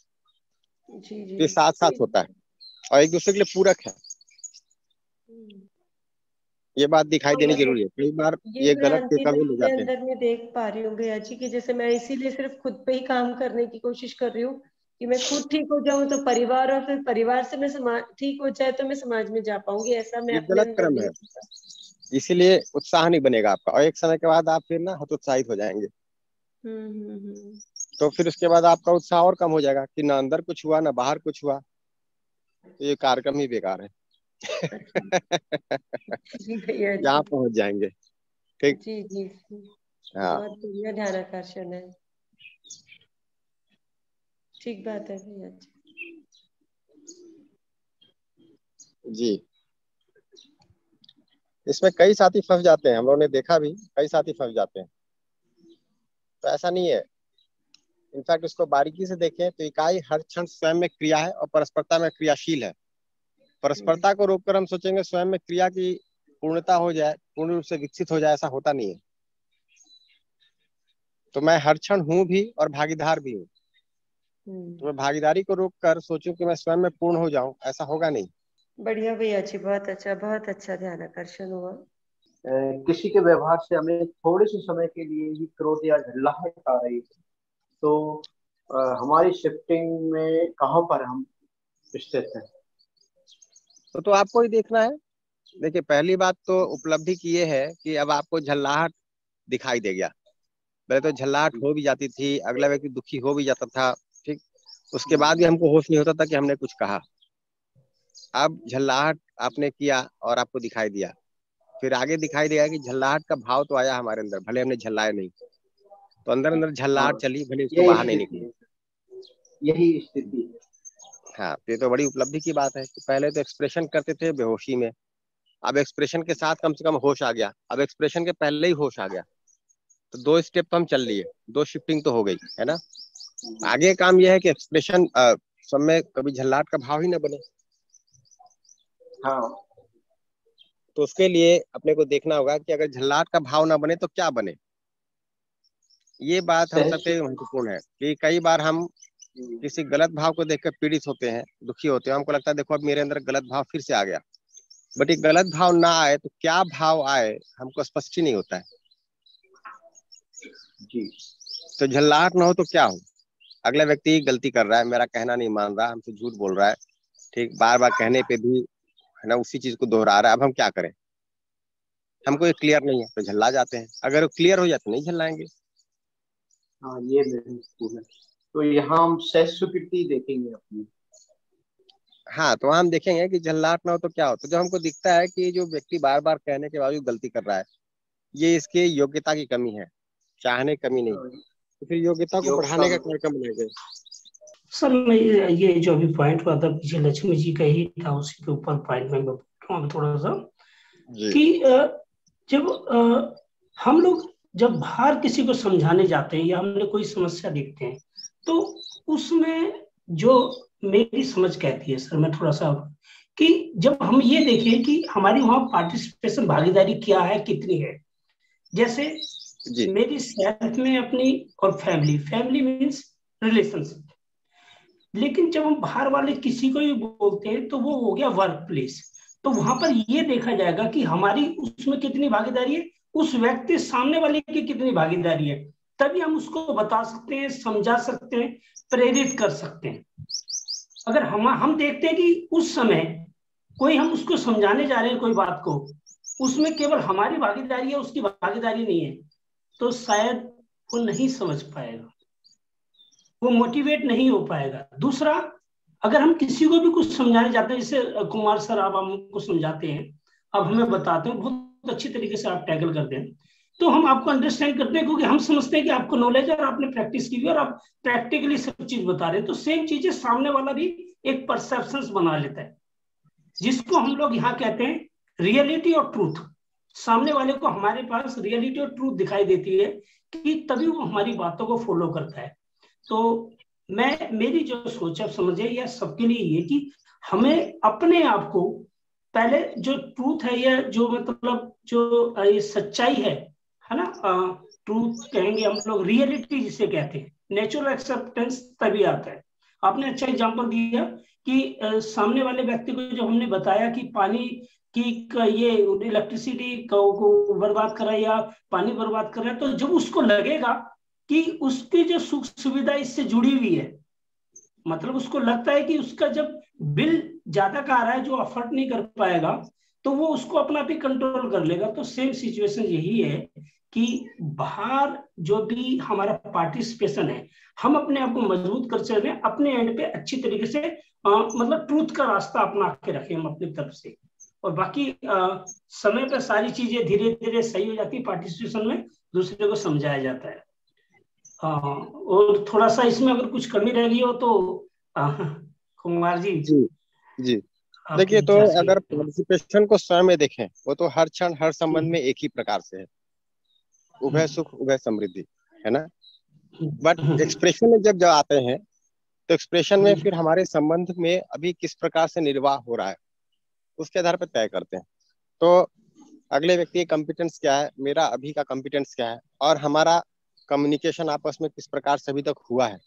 जी जी तो ये साथ साथ होता है और एक दूसरे के लिए पूरक है। ये बात दिखाई देनी ज़रूरी है। कई बार ये ये गलत भ्रांति तरीका भी ले जाते हैं। अंदर में देख पा रही हूँ भैया जी कि जैसे मैं इसीलिए सिर्फ़ खुद पे ही काम करने की कोशिश कर रही हूँ कि मैं खुद ठीक हो जाऊँ तो परिवार और फिर परिवार से मैं समाज ठीक हो जाए तो मैं समाज में जा पाऊँगी ऐसा मैं गलत क्रम है। इसीलिए उत्साह नहीं बनेगा आपका। और एक समय के बाद आप फिर ना हतोत्साहित हो जाएँगे। हम्म हम्म हम्म। तो फिर उसके बाद आपका उत्साह और कम हो जाएगा कि ना अंदर कुछ हुआ ना बाहर कुछ हुआ। तो ये कार्यक्रम ही बेकार है। यहाँ पहुँच जाएँगे। ठीक? जी जी। हाँ। बहुत ध्यान आकर्षण है। ठीक बात है भैया जी। जी। इसमें कई साथी फंस जाते हैं हम लोगों ने देखा भी कई साथी फंस जाते हैं। तो ऐसा नहीं है। इनफैक्ट इसको बारीकी से देखें तो इकाई हर क्षण स्वयं में क्रिया है और परस्परता में क्रियाशील है। परस्परता को रोककर हम सोचेंगे स्वयं में क्रिया की पूर्णता हो जाए पूर्ण रूप से विकसित हो जाए ऐसा होता नहीं है। तो मैं हर क्षण हूँ भी और भागीदार भी हूँ। हम्म। तो मैं भागीदारी को रोक कर सोचूं कि मैं स्वयं में पूर्ण हो जाऊँ ऐसा होगा नहीं। बढ़िया भैया जी बहुत अच्छा बहुत अच्छा ध्यान आकर्षण हुआ। किसी के व्यवहार से हमें थोड़े से समय के लिए ही क्रोध या झल्लाहट आ रही है। तो अ, हमारी शिफ्टिंग में कहाँ पर हम स्थित हैं? तो तो आपको ही देखना है। देखिए पहली बात तो उपलब्धि की ये है कि अब आपको झल्लाहट दिखाई दे गया। पहले तो झल्लाहट हो भी जाती थी अगला व्यक्ति दुखी हो भी जाता था ठीक? उसके बाद भी हमको होश नहीं होता था कि हमने कुछ कहा। अब झल्लाहट आपने किया और आपको दिखाई दिया। फिर आगे दिखाई देगा कि झल्लाहट का भाव तो आया हमारे अंदर भले हमने झल्लाया नहीं। तो अंदर अंदर झल्लाहट हाँ। चली भले उसको बाहर नहीं निकली। यही स्थिति है। हाँ तो ये तो बड़ी उपलब्धि की बात है कि पहले तो एक्सप्रेशन करते थे बेहोशी में। अब एक्सप्रेशन के साथ कम से कम होश आ गया। अब एक्सप्रेशन के पहले ही होश आ गया। तो दो स्टेप तो हम चल लिए। दो शिफ्टिंग तो हो गई है ना? आगे काम यह है कि एक्सप्रेशन सब में कभी झल्लाट का भाव ही ना बने। हाँ। तो उसके लिए अपने को देखना होगा कि अगर झल्लाट का भाव ना बने तो क्या बने। ये बात हम लिए महत्वपूर्ण है कि कई बार हम किसी गलत भाव को देखकर पीड़ित होते हैं दुखी होते हैं। हमको लगता है देखो अब मेरे अंदर गलत भाव फिर से आ गया। बट ये गलत भाव ना आए तो क्या भाव आए हमको स्पष्ट ही नहीं होता है। जी। तो झल्लाहट ना हो तो क्या हो? अगला व्यक्ति गलती कर रहा है मेरा कहना नहीं मान रहा हमसे झूठ बोल रहा है। ठीक बार बार कहने पे भी है ना उसी चीज़ को दोहरा रहा है। अब हम क्या करें? हमको ये क्लियर नहीं है तो झल्ला जाते हैं। अगर वो क्लियर हो जाए तो नहीं झल्लाएँगे। हाँ ये है। तो यहाँ हम सह स्वीकृति देखेंगे अपनी। हाँ तो हम देखेंगे कि झल्लाट ना हो तो क्या हो। तो जब हमको दिखता है कि जो व्यक्ति बार बार कहने के बावजूद गलती कर रहा है ये इसके योग्यता की कमी है चाहने की कमी नहीं। तो फिर योग्यता को बढ़ाने का कम। कार्यक्रम बनाएँगे सर मैं ये जो अभी पॉइंट हुआ था पीछे लक्ष्मी जी का ही था उसी के ऊपर पॉइंट में मैं हूँ थोड़ा सा। कि जब हम लोग जब बाहर किसी को समझाने जाते हैं या हमने कोई समस्या देखते हैं तो उसमें जो मेरी समझ कहती है सर मैं थोड़ा सा कि जब हम ये देखें कि हमारी वहाँ पार्टिसिपेशन भागीदारी क्या है कितनी है। जैसे जी। मेरी सेल्फ में अपनी और फैमिली फैमिली मीन्स रिलेशनशिप लेकिन जब हम बाहर वाले किसी को भी बोलते हैं तो वो हो गया वर्क प्लेस तो वहाँ पर ये देखा जाएगा कि हमारी उसमें कितनी भागीदारी है उस व्यक्ति सामने वाले की कितनी भागीदारी है। तभी हम उसको बता सकते हैं, समझा सकते हैं, प्रेरित कर सकते हैं। अगर हम हम देखते हैं कि उस समय कोई हम उसको समझाने जा रहे हैं कोई बात को, उसमें केवल हमारी भागीदारी है, उसकी भागीदारी नहीं है तो शायद वो नहीं समझ पाएगा। वो मोटिवेट नहीं हो पाएगा। दूसरा, अगर हम किसी को भी कुछ समझाने जाते हैं, जैसे कुमार सर, आप हमको समझाते हैं अब हमें बताते हैं, बहुत अच्छी तरीके से आप टैकल करते हैं। तो हम आपको अंडरस्टैंड करते हैं क्योंकि हम समझते हैं कि आपको नॉलेज है और आपने प्रैक्टिस की हुई और आप प्रैक्टिकली सब चीज़ बता रहे हैं। तो सेम चीज़ें सामने वाला भी एक परसेप्शन बना लेता है, जिसको हम लोग यहाँ कहते हैं रियलिटी और ट्रूथ सामने वाले को हमारे पास रियलिटी और ट्रूथ दिखाई देती है कि तभी वो हमारी बातों को फॉलो करता है। तो मैं, मेरी जो सोच है समझे यह सबके लिए ये कि हमें अपने आप को पहले जो ट्रूथ है या जो मतलब जो ये सच्चाई है है ना? ट्रूथ कहेंगे हम लोग रियलिटी जिसे कहते हैं। नेचुरल एक्सेप्टेंस तभी आता है। आपने अच्छा एग्जांपल दिया कि आ, सामने वाले व्यक्ति को जो हमने बताया कि पानी की ये इलेक्ट्रिसिटी को को बर्बाद कर या पानी बर्बाद कर रहा है तो जब उसको लगेगा कि उसकी जो सुख सुविधा इससे जुड़ी हुई है मतलब उसको लगता है कि उसका जब बिल ज़्यादा का आ रहा है जो अफोर्ड नहीं कर पाएगा तो वो उसको अपना भी कंट्रोल कर लेगा। तो सेम सिचुएशन यही है कि बाहर जो भी हमारा पार्टिसिपेशन है हम अपने आप को मज़बूत कर सकते हैं अपने एंड पे अच्छी तरीके से आ, मतलब ट्रूथ का रास्ता अपना के रखें हम अपनी तरफ़ से। और बाकी आ, समय पर सारी चीज़ें धीरे धीरे सही हो जाती है पार्टिसिपेशन में दूसरे को समझाया जाता है। हाँ और थोड़ा सा इसमें अगर कुछ कमी रह गई हो तो कुमार जी। जी जी। देखिए तो अगर पार्टिसिपेशन को स्वयं देखें वो तो हर क्षण हर संबंध में एक ही प्रकार से है। उभय सुख उभय समृद्धि है ना? बट एक्सप्रेशन में जब जब आते हैं तो एक्सप्रेशन में फिर हमारे संबंध में अभी किस प्रकार से निर्वाह हो रहा है उसके आधार पर तय करते हैं। तो अगले व्यक्ति का कॉम्पिटेंस क्या है मेरा अभी का कॉम्पिटेंस क्या है और हमारा कम्युनिकेशन आपस में किस प्रकार से अभी तक हुआ है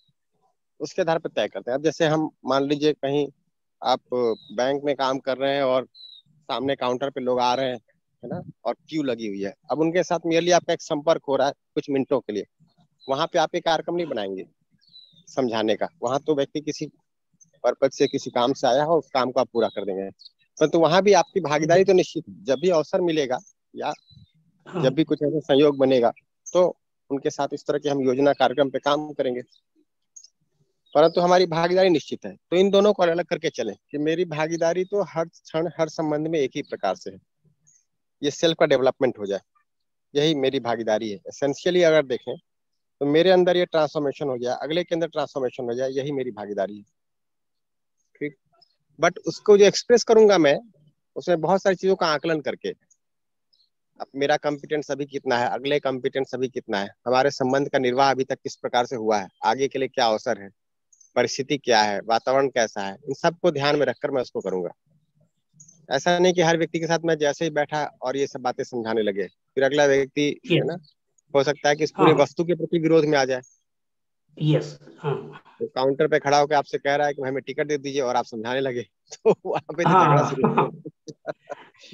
उसके आधार पर तय करते हैं। अब जैसे हम मान लीजिए कहीं आप बैंक में काम कर रहे हैं और सामने काउंटर पे लोग आ रहे हैं है ना और क्यू लगी हुई है। अब उनके साथ मेरे आपका एक संपर्क हो रहा है कुछ मिनटों के लिए। वहाँ पे आप एक कार्यक्रम नहीं बनाएँगे समझाने का। वहाँ तो व्यक्ति किसी पर्पज से किसी काम से आया हो उस काम को आप पूरा कर देंगे। परंतु तो वहाँ भी आपकी भागीदारी तो निश्चित जब भी अवसर मिलेगा या हाँ। जब भी कुछ ऐसा संयोग बनेगा तो उनके साथ इस तरह के हम योजना कार्यक्रम पे काम करेंगे। परंतु हमारी भागीदारी निश्चित है। तो इन दोनों को अलग करके चले कि मेरी भागीदारी तो हर क्षण हर संबंध में एक ही प्रकार से है। ये सेल्फ का डेवलपमेंट हो जाए। यही मेरी भागीदारी है। एसेंशियली अगर देखें तो मेरे अंदर ये ट्रांसफॉर्मेशन हो जाए अगले के अंदर ट्रांसफॉर्मेशन हो जाए यही मेरी भागीदारी है। ठीक? बट उसको जो एक्सप्रेस करूँगा मैं, उसमें बहुत सारी चीज़ों का आकलन करके, अब मेरा कॉम्पिटेंस अभी कितना है, अगले कॉम्पिटेंस अभी कितना है, हमारे संबंध का निर्वाह अभी तक किस प्रकार से हुआ है, आगे के लिए क्या अवसर है, परिस्थिति क्या है, वातावरण कैसा है, इन सबको ध्यान में रखकर मैं उसको करूँगा। ऐसा नहीं कि हर व्यक्ति के साथ मैं जैसे ही बैठा और ये सब बातें समझाने लगे फिर अगला व्यक्ति है ना हो सकता है कि इस पूरे हाँ। वस्तु के प्रति विरोध में आ जाए। यस हाँ। तो काउंटर पे खड़ा होकर आपसे कह रहा है कि हमें टिकट दे दीजिए और आप समझाने लगे। तो वहाँ पे तो हाँ,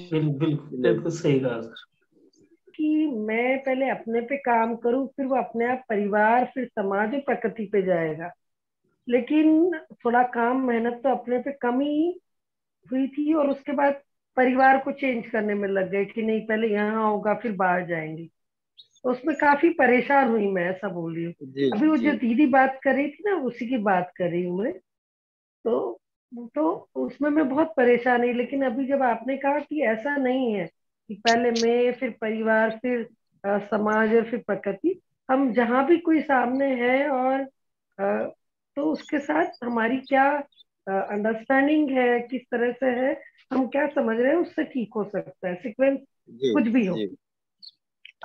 बिल्कुल बिल्कुल सही कहा कि मैं पहले अपने पे काम करूँ फिर वो अपने आप परिवार फिर समाज और प्रकृति पे जाएगा। लेकिन थोड़ा काम मेहनत तो अपने पे कम ही हुई थी और उसके बाद परिवार को चेंज करने में लग गए कि नहीं पहले यहाँ होगा फिर बाहर जाएँगे। तो उसमें काफ़ी परेशान हुई मैं ऐसा बोल रही हूँ। अभी वो जो। दीदी बात कर रही थी ना उसी की बात कर रही हूँ मैं। तो तो उसमें मैं बहुत परेशान हुई लेकिन अभी जब आपने कहा कि ऐसा नहीं है कि पहले मैं फिर परिवार फिर आ, समाज और फिर प्रकृति हम जहाँ भी कोई सामने है और आ, तो उसके साथ हमारी क्या अंडरस्टैंडिंग है किस तरह से है हम क्या समझ रहे हैं उससे ठीक हो सकता है सीक्वेंस कुछ भी हो।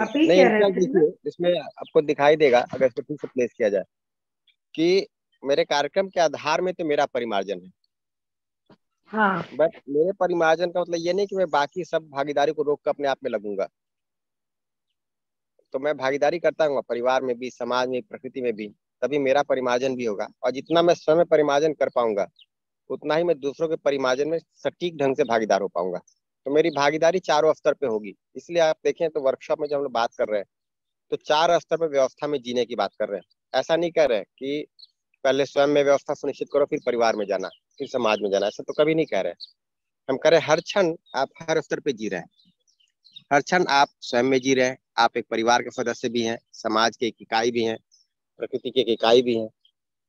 आप ही कह रहे थे इसमें आपको दिखाई देगा अगर इसको ठीक से प्लेस किया जाए कि मेरे कार्यक्रम के आधार में तो मेरा परिमार्जन है। हाँ। बट मेरे परिमार्जन का मतलब ये नहीं कि मैं बाकी सब भागीदारी को रोक कर अपने आप में लगूँगा। तो मैं भागीदारी करता हूँ परिवार में भी समाज में प्रकृति में भी तभी मेरा परिमार्जन भी होगा और जितना मैं स्वयं परिमार्जन कर पाऊँगा उतना ही मैं दूसरों के परिमार्जन में सटीक ढंग से भागीदार हो पाऊँगा। तो मेरी भागीदारी चारों स्तर पे होगी। इसलिए आप देखें तो वर्कशॉप में जब हम लोग बात कर रहे हैं तो चार स्तर पर व्यवस्था में जीने की बात कर रहे हैं। ऐसा नहीं कह रहे कि पहले स्वयं में व्यवस्था सुनिश्चित करो, फिर परिवार में जाना, फिर समाज में जाना, ऐसा तो कभी नहीं कह रहे। हम कह रहे हर क्षण आप हर स्तर पे जी रहे हैं। हर क्षण आप स्वयं में जी रहे हैं। आप एक परिवार के सदस्य भी हैं, समाज के एक इकाई भी हैं, प्रकृति की एक इकाई भी हैं।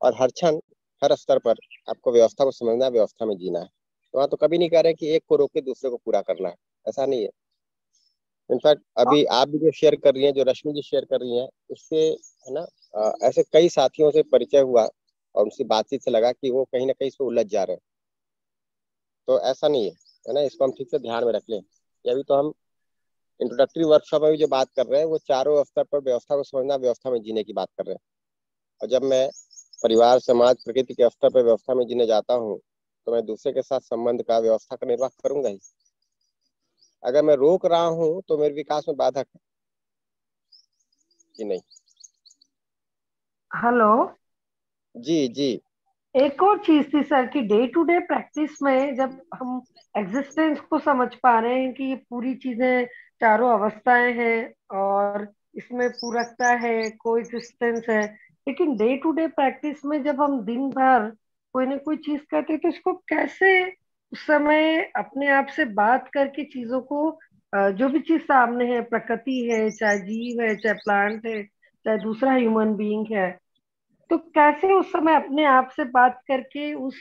और हर क्षण हर स्तर पर आपको व्यवस्था को समझना व्यवस्था में जीना है। तो वहाँ तो कभी नहीं कह रहे कि एक को रोक के दूसरे को पूरा करना है ऐसा नहीं है। इनफैक्ट अभी आप भी जो शेयर कर रही हैं जो रश्मि जी शेयर कर रही हैं उससे है ना ऐसे कई साथियों से परिचय हुआ और उनसे बातचीत से लगा कि वो कहीं ना कहीं इसमें उलझ जा रहे हैं। तो ऐसा नहीं है है ना इसको हम ठीक से ध्यान में रख लें। अभी तो हम इंट्रोडक्टरी वर्कशॉप में भी जो बात कर रहे हैं वो चारों स्तर पर व्यवस्था को समझना व्यवस्था में जीने की बात कर रहे हैं। और जब मैं परिवार समाज प्रकृति के स्तर पर व्यवस्था में जीने जाता हूँ तो मैं दूसरे के साथ संबंध का व्यवस्था का निर्वाह करूँगा ही। अगर मैं रोक रहा हूँ तो मेरे विकास में बाधक है। कि नहीं? हेलो? जी जी। एक और चीज़ थी सर कि डे टू डे प्रैक्टिस में जब हम एग्जिस्टेंस को समझ पा रहे हैं कि ये पूरी चीज़ें चारों अवस्थाएँ हैं और इसमें पूरकता है को है लेकिन डे टू डे प्रैक्टिस में जब हम दिन भर कोई ना कोई चीज़ करते तो उसको कैसे उस समय अपने आप से बात करके चीज़ों को जो भी चीज़ सामने है, प्रकृति है, चाहे जीव है, चाहे प्लांट है, चाहे दूसरा ह्यूमन बीइंग है तो कैसे उस समय अपने आप से बात करके उस,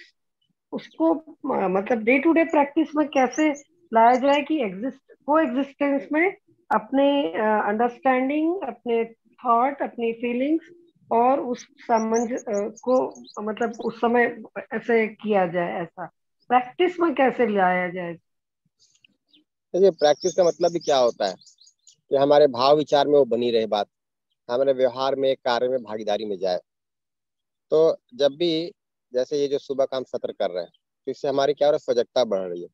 उसको मतलब डे टू डे प्रैक्टिस में कैसे लाया जाए कि एग्जिस्ट को एग्जिस्टेंस में अपने अंडरस्टैंडिंग अपने थॉट अपनी फीलिंग्स और उस संबंध को मतलब उस समय ऐसे किया जाए ऐसा। प्रैक्टिस में कैसे लाया जाए? देखिए, प्रैक्टिस का मतलब भी क्या होता है कि हमारे भाव विचार में वो बनी रहे बात, हमारे व्यवहार में, कार्य में भागीदारी में जाए। तो जब भी जैसे ये जो सुबह का हम सत्र कर रहे हैं तो इससे हमारी क्या हो रहा है, सजगता बढ़ रही है।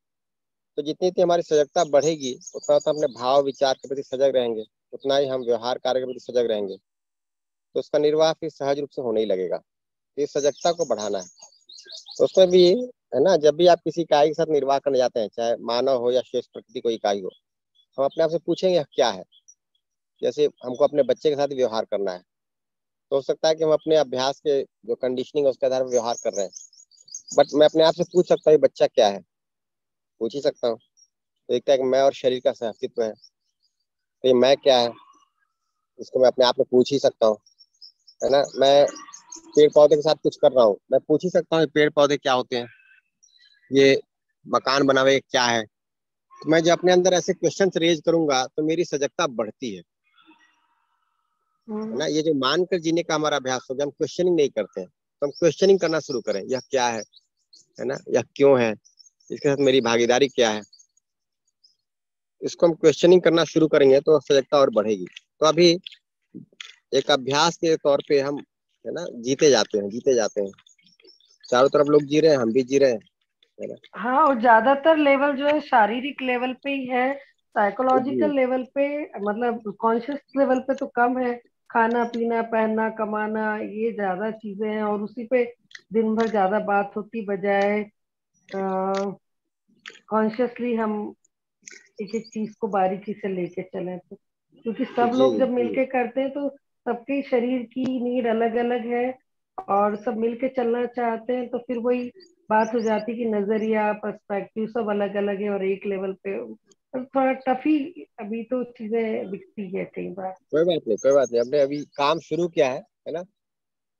तो जितनी इतनी हमारी सजगता बढ़ेगी, उतना तो अपने भाव विचार के प्रति सजग रहेंगे, उतना ही हम व्यवहार कार्य के प्रति सजग रहेंगे। तो उसका निर्वाह फिर सहज रूप से होने ही लगेगा। तो इस सजगता को बढ़ाना है। तो उसमें भी, है ना, जब भी आप किसी इकाई के साथ निर्वाह करने जाते हैं, चाहे मानव हो या शेष प्रकृति कोई इकाई हो, हम अपने आप से पूछेंगे क्या है? जैसे हमको अपने बच्चे के साथ व्यवहार करना है। तो हो सकता है कि हम अपने अभ्यास के जो कंडीशनिंग है, उसके आधार पर व्यवहार कर रहे हैं। बट मैं अपने आप से पूछ सकता हूँ बच्चा क्या है? पूछ ही सकता हूँ। तो एक मैं और शरीर का सहअस्तित्व है। तो ये मैं क्या है? इसको मैं अपने आप में पूछ ही सकता हूँ। है ना? मैं पेड़ पौधे के साथ कुछ कर रहा हूँ। मैं पूछ ही सकता हूँ पेड़ पौधे क्या होते हैं? ये मकान बनावे क्या है? तो मैं जब अपने अंदर ऐसे क्वेश्चन रेज करूँगा तो मेरी सजगता बढ़ती है। है ना? ये जो मानकर जीने का हमारा अभ्यास हो गया हम क्वेश्चनिंग नहीं करते हैं। तो हम क्वेश्चनिंग करना शुरू करें यह क्या है? है ना? यह क्यों है? इसके साथ मेरी भागीदारी क्या है? इसको हम क्वेश्चनिंग करना शुरू करेंगे तो सजगता और बढ़ेगी। तो अभी एक अभ्यास के तौर पे हम है ना जीते जाते हैं जीते जाते हैं। चारों तरफ़ लोग जी रहे हैं हम भी जी रहे हैं है ना। हाँ और ज़्यादातर लेवल जो है शारीरिक लेवल पे ही है साइकोलॉजिकल लेवल पे मतलब कॉन्शियस लेवल पे तो कम है। खाना पीना पहनना कमाना ये ज़्यादा चीज़ें हैं और उसी पे दिन भर ज़्यादा बात होती बजाय कॉन्शियसली हम एक एक चीज़ को बारीकी से लेके चले तो। क्योंकि सब लोग जब मिलके करते हैं तो सबके शरीर की नीड अलग अलग है और सब मिलके चलना चाहते हैं तो फिर वही बात हो जाती है कि नज़रिया पर्सपेक्टिव सब अलग अलग है और एक लेवल पे। थोड़ा टफ ही अभी तो चीज़ें दिखती है कई बार। कोई बात नहीं कोई बात नहीं। हमने अभी काम शुरू किया है है ना?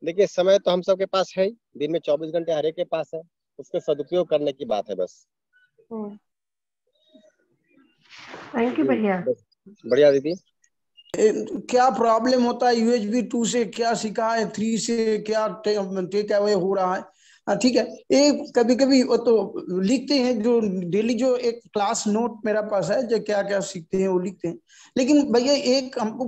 देखिए समय तो हम सबके पास है दिन में चौबीस घंटे हर एक के पास है। उसके सदुपयोग करने की बात है बस। थैंक यू भैया। बढ़िया दीदी। क्या प्रॉब्लम होता है? यूएचबी टू से क्या सीखा है? थ्री से क्या टेक अवे हो रहा है? हाँ ठीक है। एक कभी कभी वो तो लिखते हैं, जो डेली जो एक क्लास नोट मेरा पास है, जो क्या क्या सीखते हैं, वो लिखते हैं। लेकिन भैया, एक हमको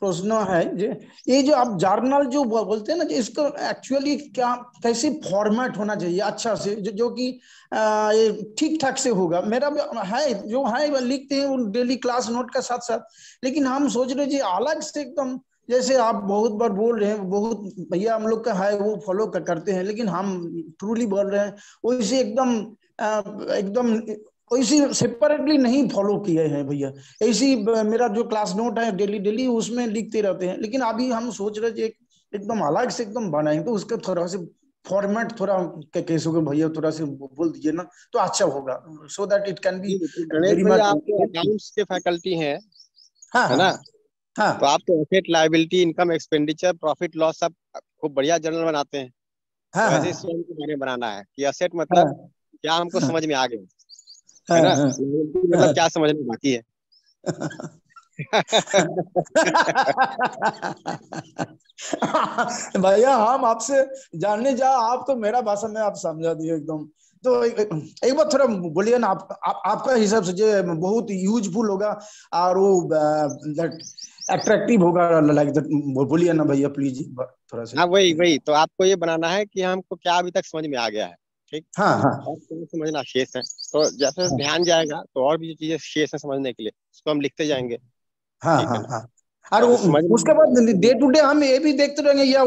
प्रश्न है जो ये जो आप जर्नल जो बोलते हैं ना इसको एक्चुअली क्या कैसे फॉर्मेट होना चाहिए अच्छा से जो, जो कि ये ठीक ठाक से होगा। मेरा है जो है लिखते हैं डेली क्लास नोट का साथ साथ। लेकिन हम सोच रहे जी अलग से एकदम जैसे आप बहुत बार बोल रहे हैं बहुत भैया हम लोग का है वो फॉलो कर, करते हैं लेकिन हम ट्रूली बोल रहे हैं वैसे एकदम एकदम वैसे सेपरेटली नहीं फॉलो किए हैं भैया। ऐसी मेरा जो क्लास नोट है डेली डेली उसमें लिखते रहते हैं। लेकिन अभी हम सोच रहे थे एकदम अलग से एकदम बनाएँगे तो उसका थोड़ा से फॉर्मेट थोड़ा कैसे होगा भैया थोड़ा से बोल दीजिए ना तो अच्छा होगा। So that it can be accounts के फैकल्टी हैं हाँ, है ना? हाँ। हाँ तो आप तो asset liability income expenditure profit loss सब खूब बढ़िया जर्नल बनाते हैं। हाँ, तो हाँ, के बारे में बनाना है कि असेट मतलब हाँ, क्या हमको हाँ, समझ में आ गया। हाँ, ना? हाँ, मतलब हाँ, क्या समझने बाकी है? भैया हम आपसे जानने जा आप तो मेरा भाषा में आप समझा दिए एकदम। तो एक बार थोड़ा बोलिए ना आप, आप आपका हिसाब से जो बहुत यूजफुल होगा और वो अट्रैक्टिव होगा लाइक बोलिए ना भैया प्लीज़ थोड़ा सा। हाँ वही वही तो आपको ये बनाना है कि हमको क्या अभी तक समझ में आ गया है। ठीक? हाँ हाँ। समझना शेष है। तो जैसे हाँ, ध्यान जाएगा तो और भी जो चीज़ें शेष है समझने के लिए उसको हम लिखते जाएँगे। हाँ हाँ हाँ और उसके बाद डे टू डे हम ये भी देखते रहेंगे या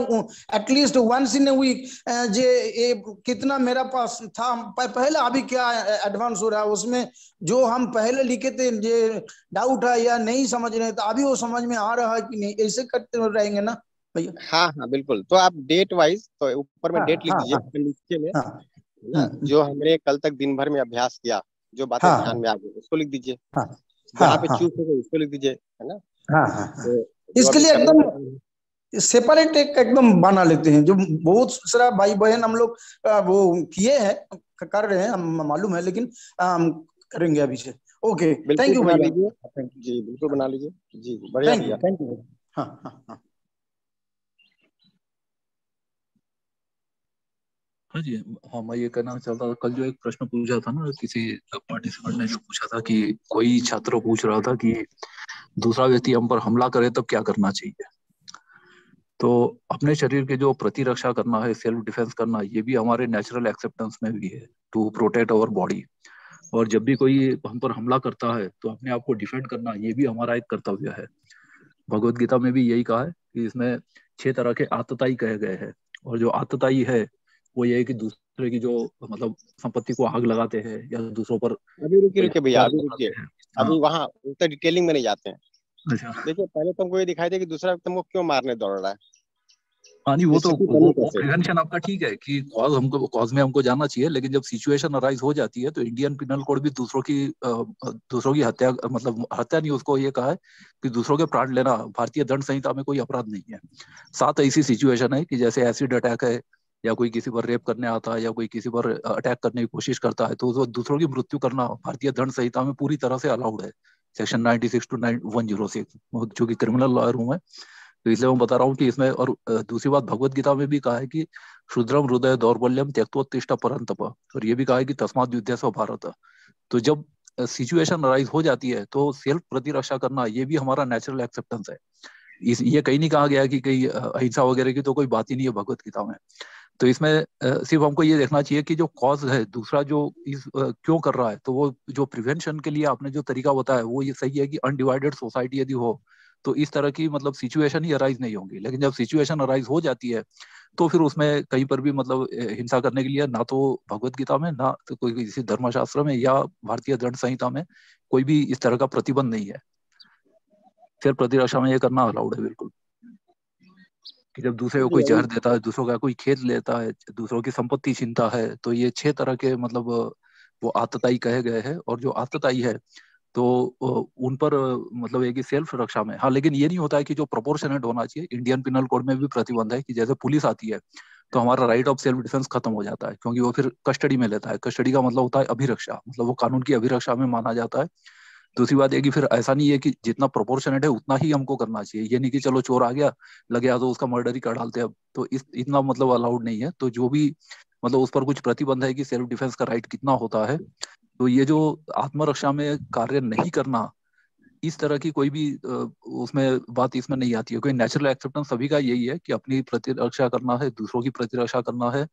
at least once in week जे ये कितना मेरा पास था। पहले अभी क्या एडवांस हो रहा है उसमें जो हम पहले लिखे थे जे डाउट है या नहीं समझ रहे तो अभी वो समझ में आ रहा है कि नहीं ऐसे करते रहेंगे ना भैया? हाँ हाँ बिल्कुल। तो आप डेट वाइज तो ऊपर में हाँ, डेट लिख हाँ, दीजिए हाँ, नीचे में हाँ। जो हमने कल तक दिन भर में अभ्यास किया जो बातें हाँ, ध्यान में आ गई उसको लिख दीजिए। हाँ, जहाँ पे चूक हो गई उसको लिख दीजिए है ना? हाँ हाँ, हाँ। तो इसके लिए एकदम सेपरेट एक एकदम बना लेते हैं। जो बहुत सारा भाई बहन हम लोग वो किए हैं कर रहे हैं हम मालूम है लेकिन हम करेंगे अभी से। ओके थैंक यू भाई जी बिल्कुल बना लीजिए। जी बढ़िया थैंक यू हाँ हाँ हाँ। हाँ जी हाँ मैं ये कहना चाहता था, कल जो एक प्रश्न पूछा था ना, किसी पार्टिसिपेंट ने जो पूछा था कि कोई छात्र पूछ रहा था कि दूसरा व्यक्ति हम पर हमला करे तब क्या करना चाहिए? तो अपने शरीर के जो प्रतिरक्षा करना है सेल्फ डिफेंस करना, ये भी हमारे नेचुरल एक्सेप्टेंस में भी है टू प्रोटेक्ट अवर बॉडी और जब भी कोई हम पर हमला करता है तो अपने आप को डिफेंड करना, ये भी हमारा एक कर्तव्य है। भगवत गीता में भी यही कहा है कि इसमें छह तरह के आतताई कहे गए हैं। और जो आतताई है वो ये है कि दूसरे की जो मतलब संपत्ति को आग लगाते हैं या दूसरों पर अभी रुकिए रुकिए भैया अभी रुकिए। अभी हाँ। वहाँ उतना डिटेलिंग में नहीं जाते हैं। अच्छा। देखिए पहले तुमको ये दिखाई दे कि दूसरा तुमको क्यों मारने दौड़ रहा है? हाँ नहीं वो तो प्रिवेंशन आपका ठीक है कि कॉज हमको कॉज में हमको जानना चाहिए लेकिन जब सिचुएशन अराइज हो जाती है तो इंडियन पिनल कोड भी दूसरों की दूसरों की हत्या मतलब हत्या नहीं उसको ये कहा है कि दूसरों के प्राण लेना भारतीय दंड संहिता में कोई अपराध नहीं है। साथ ऐसी सिचुएशन है कि जैसे एसिड अटैक है या कोई किसी पर रेप करने आता है या कोई किसी पर अटैक करने की कोशिश करता है तो दूसरों की मृत्यु करना, भारतीय दंड संहिता में पूरी तरह से अलाउड है। Section 96 two one zero six जो कि क्रिमिनल लॉयर हूँ मैं तो इसलिए मैं बता रहा हूँ कि इसमें, और दूसरी बात भगवत गीता में भी कहा है कि शुद्रम हृदय दौर्बल्यम त्यक्तोत्तिष्ठ परंतप, और ये भी कहा है कि तस्मात युद्ध स्व भारत। तो जब सिचुएशन राइज हो जाती है तो सेल्फ प्रतिरक्षा करना, ये भी हमारा नेचुरल एक्सेप्टेंस है। इस, ये कहीं नहीं कहा गया कि कहीं अहिंसा वगैरह की तो कोई बात ही नहीं है भगवत गीता में। तो इसमें सिर्फ़ हमको ये देखना चाहिए कि जो कॉज है, दूसरा जो इस क्यों कर रहा है तो वो जो प्रिवेंशन के लिए आपने जो तरीका बताया, वो ये सही है कि अनडिवाइडेड सोसाइटी यदि हो तो इस तरह की मतलब सिचुएशन ही अराइज नहीं होंगी। लेकिन जब सिचुएशन अराइज हो जाती है तो फिर उसमें कहीं पर भी मतलब हिंसा करने के लिए ना तो भगवत गीता में, ना तो कोई किसी धर्मशास्त्र में या भारतीय दंड संहिता में कोई भी इस तरह का प्रतिबंध नहीं है। फिर प्रतिरक्षा में ये करना अलाउड है, बिल्कुल। कि जब दूसरे को कोई जहर देता है दूसरों का कोई खेत लेता है दूसरों की संपत्ति छीनता है तो ये छह तरह के मतलब वो आतताई कहे गए हैं और जो आतताई है तो उन पर मतलब एक सेल्फ रक्षा में। हाँ लेकिन ये नहीं होता है कि जो प्रोपोर्शनेट होना चाहिए। इंडियन पिनल कोड में भी प्रतिबंध है कि जैसे पुलिस आती है तो हमारा राइट ऑफ़ सेल्फ डिफेंस खत्म हो जाता है क्योंकि वो फिर कस्टडी में लेता है। कस्टडी का मतलब होता है अभिरक्षा मतलब वो कानून की अभिरक्षा में माना जाता है। दूसरी बात है कि फिर ऐसा नहीं है कि जितना प्रोपोर्शनेट है उतना ही हमको करना चाहिए। ये नहीं कि चलो चोर आ गया लग तो उसका मर्डर ही कर डालते अब। तो इस इतना मतलब अलाउड नहीं है। तो जो भी मतलब उस पर कुछ प्रतिबंध है कि सेल्फ डिफेंस का राइट कितना होता है तो ये जो आत्मरक्षा में कार्य नहीं करना इस तरह की कोई भी उसमें बात इसमें नहीं आती है। कोई नेचुरल एक्सेप्टेंस सभी का यही है कि अपनी प्रतिरक्षा करना है दूसरों की प्रतिरक्षा करना है।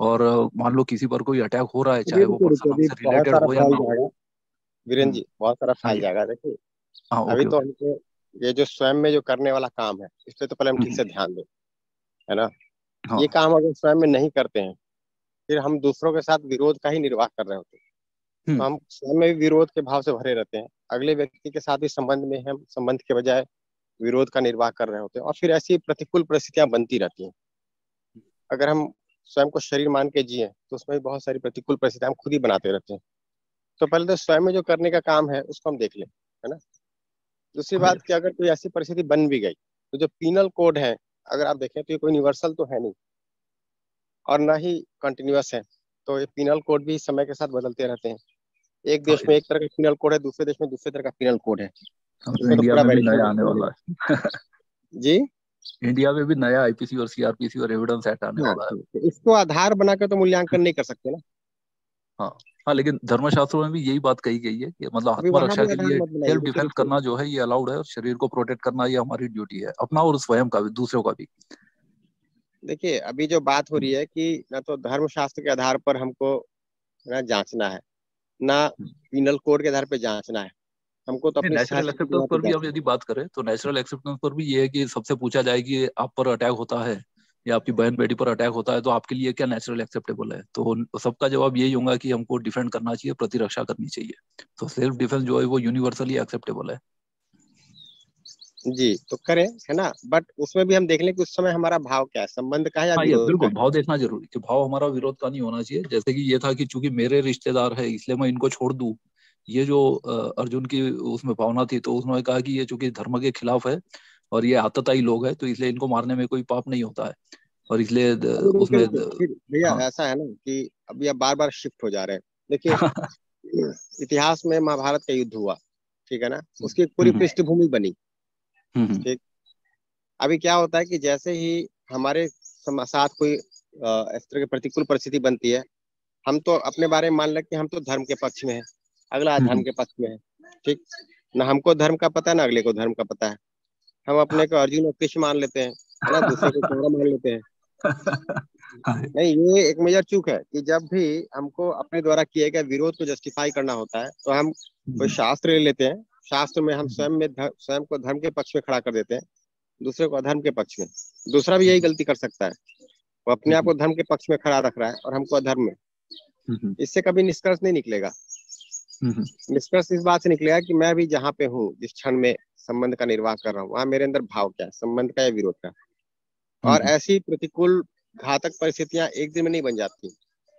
और मान लो किसी पर कोई अटैक हो रहा है चाहे वो पर्सन से रिलेटेड हो या ना हो वीरेंद्र जी बहुत सारा फैल जाएगा देखिए। हाँ अभी तो हमको ये जो स्वयं में जो करने वाला काम है इस पे तो पहले हम ठीक से ध्यान दें है ना? हाँ। ये काम अगर स्वयं में नहीं करते हैं फिर हम दूसरों के साथ विरोध का ही निर्वाह कर रहे होते हैं। तो हम्म। हम स्वयं में भी विरोध के भाव से भरे रहते हैं। अगले व्यक्ति के साथ भी संबंध में हम संबंध के बजाय विरोध का निर्वाह कर रहे होते हैं और फिर ऐसी प्रतिकूल परिस्थितियाँ बनती रहती हैं। अगर हम स्वयं को शरीर मान के जिए तो उसमें भी बहुत सारी प्रतिकूल परिस्थितियाँ हम खुद ही बनाते रहते हैं। तो पहले तो स्वयं में जो करने का काम है उसको हम देख लें है ना? दूसरी बात कि अगर कोई ऐसी परिस्थिति बन भी गई तो जो पीनल कोड है अगर आप देखें तो ये कोई यूनिवर्सल तो है नहीं और ना ही कंटिन्यूअस है तो ये पीनल कोड भी समय के साथ बदलते रहते हैं। एक देश में एक तरह का पीनल कोड है दूसरे देश में दूसरे तरह का पीनल कोड है। हाँ, तो तो इंडिया में भी नया आने वाला है। जी? इंडिया में भी नया आईपीसी और सीआरपीसी और एविडेंस एक्ट आने हाँ वाला है। तो इसको आधार बनाकर तो मूल्यांकन नहीं कर सकते ना। हाँ हाँ लेकिन धर्मशास्त्रों में भी यही बात कही गई है कि मतलब अभी वहाँ आत्मरक्षा के लिए सेल्फ डिफेंस करना जो है ये अलाउड है और शरीर को प्रोटेक्ट करना ये हमारी ड्यूटी है अपना और स्वयं का भी दूसरों का भी। देखिए अभी जो बात हो रही है कि ना तो धर्मशास्त्र के आधार पर हमको ना जांचना है ना पीनल कोड के आधार पर जांचना है। हमको तो अपनी नेचुरल एक्सेप्टेंस पर भी हम यदि बात करें तो नेचुरल एक्सेप्टेंस पर भी ये है कि सबसे पूछा जाए कि आप पर अटैक होता है या आपकी बहन बेटी पर अटैक होता है तो आपके लिए क्या नेचुरल एक्सेप्टेबल है? तो सबका जवाब यही होगा कि हमको डिफेंड करना चाहिए प्रतिरक्षा करनी चाहिए। तो सेल्फ डिफेंस जो है वो यूनिवर्सली एक्सेप्टेबल है। जी तो करें है ना? बट उसमें भी हम देख लें कि उस समय हमारा भाव क्या है संबंध का है या हाँ बिल्कुल भाव देखना ज़रूरी कि भाव हमारा विरोध का नहीं होना चाहिए। जैसे कि ये था कि चूँकि मेरे रिश्तेदार है इसलिए मैं इनको छोड़ दू ये जो अर्जुन की उसमें भावना थी तो उसने कहा कि ये चूँकि धर्म के खिलाफ है और ये आतताई लोग है तो इसलिए इनको मारने में कोई पाप नहीं होता है। और इसलिए उसमें भैया हाँ। ऐसा है ना कि अभी आप बार बार शिफ्ट हो जा रहे हैं। देखिए इतिहास में महाभारत का युद्ध हुआ ठीक है ना? उसकी पूरी हम्म। पृष्ठभूमि बनी हम्म हम्म, ठीक? अभी क्या होता है कि जैसे ही हमारे साथ कोई इस तरह की प्रतिकूल परिस्थिति बनती है हम तो अपने बारे में मान लें कि हम तो धर्म के पक्ष में है अगला हम्म, धर्म के पक्ष में है ठीक? ना हमको धर्म का पता है ना अगले को धर्म का पता है। हम अपने को अर्जुन और कृष्ण मान लेते हैं है ना? दूसरे को कौरव मान लेते हैं। हाँ, नहीं ये एक मेजर चूक है कि जब भी हमको अपने द्वारा किए गए विरोध को जस्टिफाई करना होता है तो हम कोई हम्म, शास्त्र ले लेते हैं। शास्त्र में हम हम्म, स्वयं में स्वयं को धर्म के पक्ष में खड़ा कर देते हैं दूसरे को अधर्म के पक्ष में। दूसरा भी यही गलती कर सकता है। वो अपने आप हम्म, को धर्म के पक्ष में खड़ा रख रहा है और हमको अधर्म में। हम्म, इससे कभी निष्कर्ष नहीं निकलेगा। हम्म, निष्कर्ष इस बात से निकलेगा कि मैं भी जहाँ पे हूँ जिस क्षण में संबंध का निर्वाह कर रहा हूँ। वहाँ मेरे अंदर भाव क्या है? संबंध का या विरोध का? और हम्म, ऐसी प्रतिकूल घातक परिस्थितियाँ एक दिन में नहीं बन जाती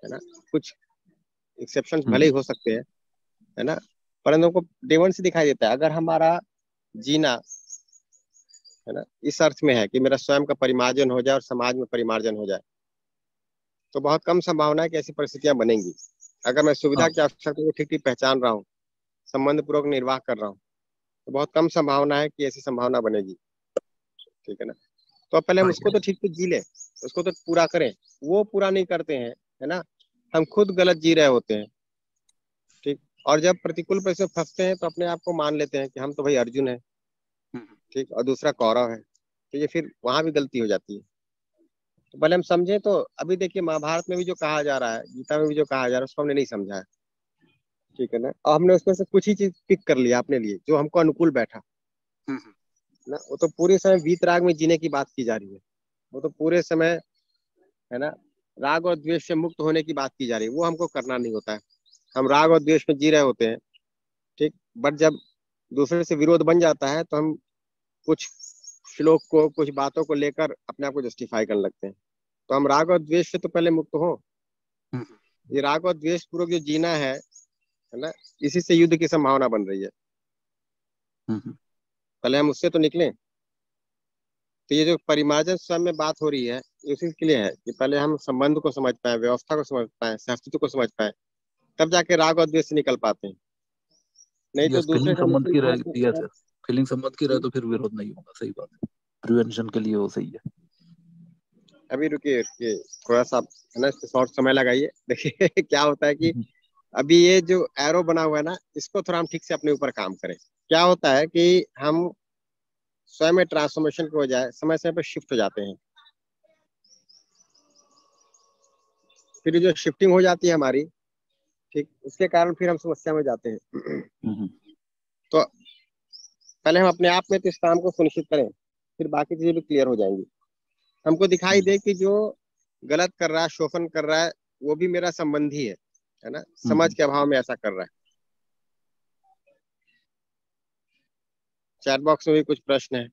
है ना? कुछ एक्सेप्शन भले ही हो सकते हैं है ना? परंतु हमको डेवन से दिखाई देता है। अगर हमारा जीना है ना इस अर्थ में है कि मेरा स्वयं का परिमार्जन हो जाए और समाज में परिमार्जन हो जाए तो बहुत कम संभावना है कि ऐसी परिस्थितियाँ बनेंगी। अगर मैं सुविधा हाँ। की आवश्यकता को ठीक ठीक पहचान रहा हूँ संबंध पूर्वक निर्वाह कर रहा हूँ तो बहुत कम संभावना है कि ऐसी संभावना बनेगी। ठीक है ना? तो पहले हम हाँ, उसको तो ठीक से जी लें उसको तो पूरा करें। वो पूरा नहीं करते हैं है ना? हम खुद गलत जी रहे होते हैं। ठीक? और जब प्रतिकूल परिस्थिति फंसते हैं तो अपने आप को मान लेते हैं कि हम तो भाई अर्जुन है। हम्म, ठीक? और दूसरा कौरव है। तो ये फिर वहाँ भी गलती हो जाती है। तो पहले हम समझें तो अभी देखिए महाभारत में भी जो कहा जा रहा है गीता में भी जो कहा जा रहा है उसको हमने नहीं समझा है। ठीक है ना? और हमने उसमें से कुछ ही चीज़ पिक कर लिया अपने लिए जो हमको अनुकूल बैठा। हम्म, ना वो तो पूरे समय वीत राग में जीने की बात की जा रही है। वो तो पूरे समय है ना राग और द्वेष से मुक्त होने की बात की जा रही है। वो हमको करना नहीं होता है। हम राग और द्वेष में जी रहे होते हैं ठीक? बट जब दूसरे से विरोध बन जाता है तो हम कुछ श्लोक को कुछ बातों को लेकर अपने आप को जस्टिफाई करने लगते हैं। तो हम राग और द्वेष से तो पहले मुक्त हो। हम्म, ये राग और द्वेष पूर्वक जो जीना है है ना? इसी से युद्ध की संभावना बन रही है। हम्म, हम्म, पहले हम उससे तो निकले। तो ये जो परिमार्जन स्वयं में बात हो रही है उसी के लिए है कि पहले हम संबंध को समझ पाए व्यवस्था को समझ पाए अस्तित्व को समझ पाए तब जाके राग और द्वेष से निकल पाते हैं। नहीं तो दूसरे संबंध की रहे यस फीलिंग संबंध की रहे तो फिर विरोध नहीं होगा सही बात है। प्रिवेंशन के लिए वो सही है। अभी रुकिए रुकिए थोड़ा सा है ना शॉर्ट समय लगाइए। देखिए क्या होता है कि हम्म। अभी ये जो एरो बना हुआ है ना इसको थोड़ा हम ठीक से अपने ऊपर काम करें। क्या होता है कि हम स्वयं में ट्रांसफॉर्मेशन की बजाय समय समय पर शिफ्ट हो जाते हैं। फिर जो शिफ्टिंग हो जाती है हमारी ठीक उसके कारण फिर हम समस्या में जाते हैं। हम्म, तो पहले हम अपने आप में तो इस काम को सुनिश्चित करें फिर बाकी चीज़ें भी क्लियर हो जाएँगी। हमको दिखाई दे कि जो गलत कर रहा है शोषण कर रहा है वो भी मेरा संबंधी है। है ना? समझ के अभाव में ऐसा कर रहा है। चैट बॉक्स में भी कुछ प्रश्न है।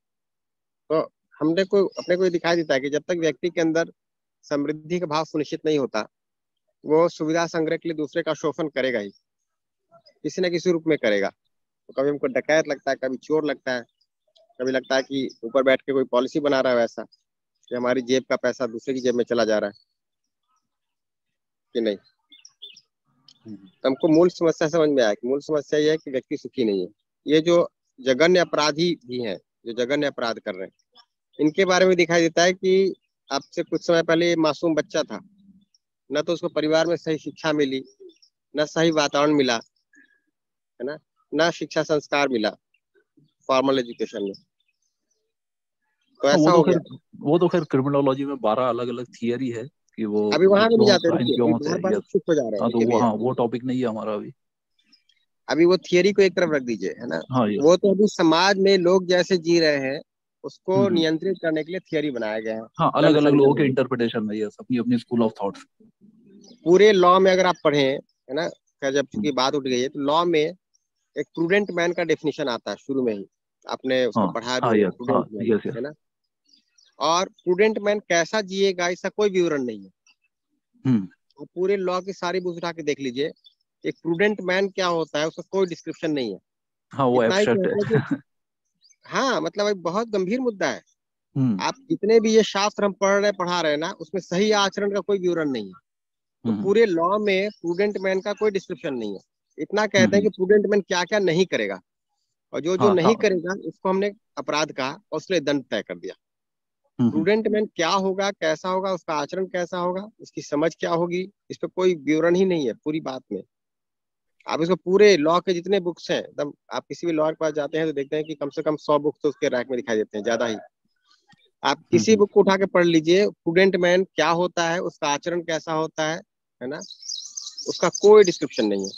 तो हमने को अपने को दिखाई देता है कि जब तक व्यक्ति के अंदर समृद्धि का भाव सुनिश्चित नहीं होता वो सुविधा संग्रह के लिए दूसरे का शोषण करेगा ही। किसी न किसी रूप में करेगा। तो कभी हमको डकैत लगता है कभी चोर लगता है कभी लगता है कि ऊपर बैठ के कोई पॉलिसी बना रहा है वैसा कि हमारी जेब का पैसा दूसरे की जेब में चला जा रहा है कि नहीं? तो हमको मूल समस्या समझ में आया कि मूल समस्या ये है कि व्यक्ति सुखी नहीं है। ये जो जघन्य अपराधी भी हैं जो जघन्य अपराध कर रहे हैं इनके बारे में दिखाई देता है कि आपसे कुछ समय पहले मासूम बच्चा था। न तो उसको परिवार में सही शिक्षा मिली न सही वातावरण मिला है ना? न शिक्षा संस्कार मिला फॉर्मल एजुकेशन में। तो हाँ, ऐसा वो तो खैर वो तो खैर क्रिमिनोलॉजी में बारह अलग अलग थियरी है। कि वो अभी वहाँ भी नहीं जाते हैं शिफ्ट हो जा रहे हाँ हैं तो देखिए वो भैया। हाँ वो टॉपिक नहीं है हमारा अभी। अभी वो थियरी को एक तरफ़ रख दीजिए है ना? हाँ वो तो अभी समाज में लोग जैसे जी रहे हैं उसको हम्म हम्म। नियंत्रित करने के लिए थियरी बनाया गया है। हाँ अलग अलग लोगों के इंटरप्रिटेशन है यस अपनी अपनी स्कूल ऑफ़ थॉट्स पूरे लॉ में अगर आप पढ़े है ना जब चूँकि बात उठ गई है तो लॉ में एक प्रूडेंट मैन का डेफिनेशन आता है शुरू में ही। आपने उसको हाँ पढ़ा हाँ भी है यस हाँ यस है ना? और प्रूडेंट मैन कैसा जिएगा इसका कोई विवरण नहीं है। हम्म। आप पूरे लॉ की सारी बुक उठा के देख लीजिए एक प्रूडेंट मैन क्या होता है उसका कोई डिस्क्रिप्शन नहीं है। हाँ वो ही हैं मतलब बहुत गंभीर मुद्दा है। हम्म। आप जितने भी ये शास्त्र हम पढ़ रहे पढ़ा रहे हैं ना उसमें सही आचरण का कोई विवरण नहीं है। तो हम्म। पूरे लॉ में प्रूडेंट मैन का कोई डिस्क्रिप्शन नहीं है। इतना हम्म कहते हैं हम्म, कि प्रूडेंट मैन क्या क्या नहीं करेगा। और जो जो हाँ नहीं हाँ। करेगा उसको हमने अपराध कहा और लिए दंड तय कर दिया। हम्म हम्म, प्रूडेंट मैन क्या होगा कैसा होगा उसका आचरण कैसा होगा उसकी समझ क्या होगी इस पर कोई विवरण ही नहीं है पूरी बात में। आप इसको पूरे लॉ के जितने बुक्स हैं एकदम आप किसी भी लॉ के पास जाते हैं तो देखते हैं कि कम से कम सौ बुक्स तो उसके रैक में दिखाई देते हैं ज़्यादा ही। आप हम्म किसी हम्म, बुक को उठा के पढ़ लीजिए प्रूडेंट मैन क्या होता है उसका आचरण कैसा होता है है ना? उसका कोई डिस्क्रिप्शन नहीं है।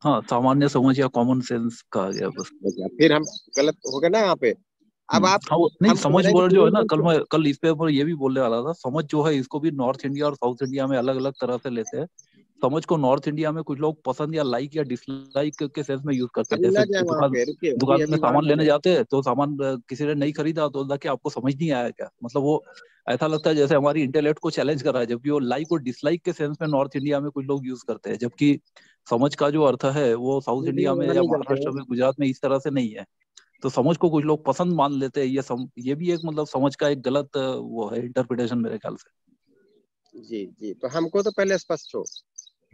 हाँ सामान्य समझ या कॉमन सेंस कहा गया बस। फिर हम गलत हो गए ना यहाँ पे। अब हम्म, आप हाँ नहीं समझ वर्ड जो है ना कल मैं कल इस पे पर ये भी बोलने वाला था समझ जो है इसको भी नॉर्थ इंडिया और साउथ इंडिया में अलग अलग तरह से लेते हैं। समझ को नॉर्थ इंडिया में कुछ लोग पसंद या लाइक या डिसलाइक के सेंस में यूज़ करते हैं। दुकान दुकान में सामान लेने जाते हैं तो सामान किसी ने नहीं खरीदा तो कि आपको समझ नहीं आया क्या? मतलब वो ऐसा लगता है जैसे हमारी इंटेलेक्ट को चैलेंज कर रहा है जबकि वो लाइक और डिसलाइक के सेंस में नॉर्थ इंडिया में कुछ लोग यूज़ करते हैं जबकि समझ का जो अर्थ है वो साउथ इंडिया में या महाराष्ट्र में गुजरात में इस तरह से नहीं है। तो समझ को कुछ लोग पसंद मान लेते हैं ये सम, ये भी एक मतलब समझ का एक गलत वो है इंटरप्रिटेशन मेरे ख्याल से। जी जी तो हमको तो पहले स्पष्ट हो।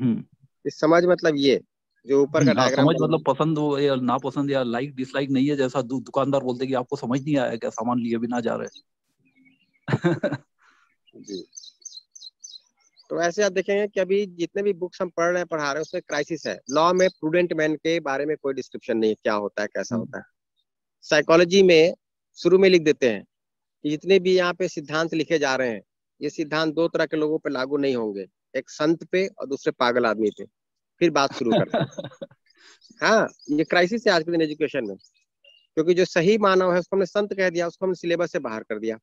हम्म। कि समझ मतलब ये जो ऊपर का हम्म, हाँ डायग्राम समझ मतलब पसंद हो या नापसंद या लाइक डिसलाइक नहीं है जैसा दु, दुकानदार बोलते कि आपको समझ नहीं आया क्या सामान लिए बिना जा रहे। जी। तो ऐसे आप देखेंगे कि अभी जितने भी बुक्स हम पढ़ रहे हैं पढ़ा रहे हैं उसमें क्राइसिस है। लॉ में प्रूडेंट मैन के बारे में कोई डिस्क्रिप्शन नहीं है क्या होता है कैसा हम्म, होता है। साइकोलॉजी में शुरू में लिख देते हैं कि जितने भी यहाँ पे सिद्धांत लिखे जा रहे हैं ये सिद्धांत दो तरह के लोगों पे लागू नहीं होंगे एक संत पे और दूसरे पागल आदमी पे। फिर बात शुरू करते हैं। हाँ ये क्राइसिस है आज के दिन एजुकेशन में। क्योंकि जो सही मानव है उसको हमने संत कह दिया उसको हमने सिलेबस से बाहर कर दिया।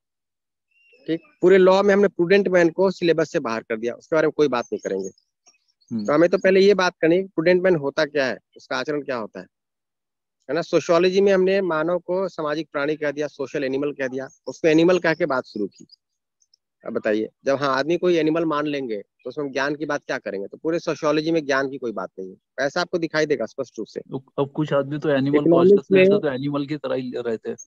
ठीक? पूरे लॉ में हमने प्रूडेंट मैन को सिलेबस से बाहर कर दिया। उसके बारे में कोई बात नहीं करेंगे। तो हम्म, हमें तो पहले ये बात करनी प्रूडेंट मैन होता क्या है? उसका आचरण क्या होता है? है ना? सोशियोलॉजी में हमने मानव को सामाजिक प्राणी कह दिया सोशल एनिमल कह दिया। उसको एनिमल कह के बात शुरू की। अब बताइए जब हाँ आदमी कोई एनिमल मान लेंगे तो उसमें ज्ञान की बात क्या करेंगे? तो पूरे सोशियोलॉजी में ज्ञान की कोई बात नहीं है। ऐसा आपको दिखाई देगा स्पष्ट रूप से। अब कुछ आदमी तो एनिमल में तो एनिमल की तरह ही रहते हैं।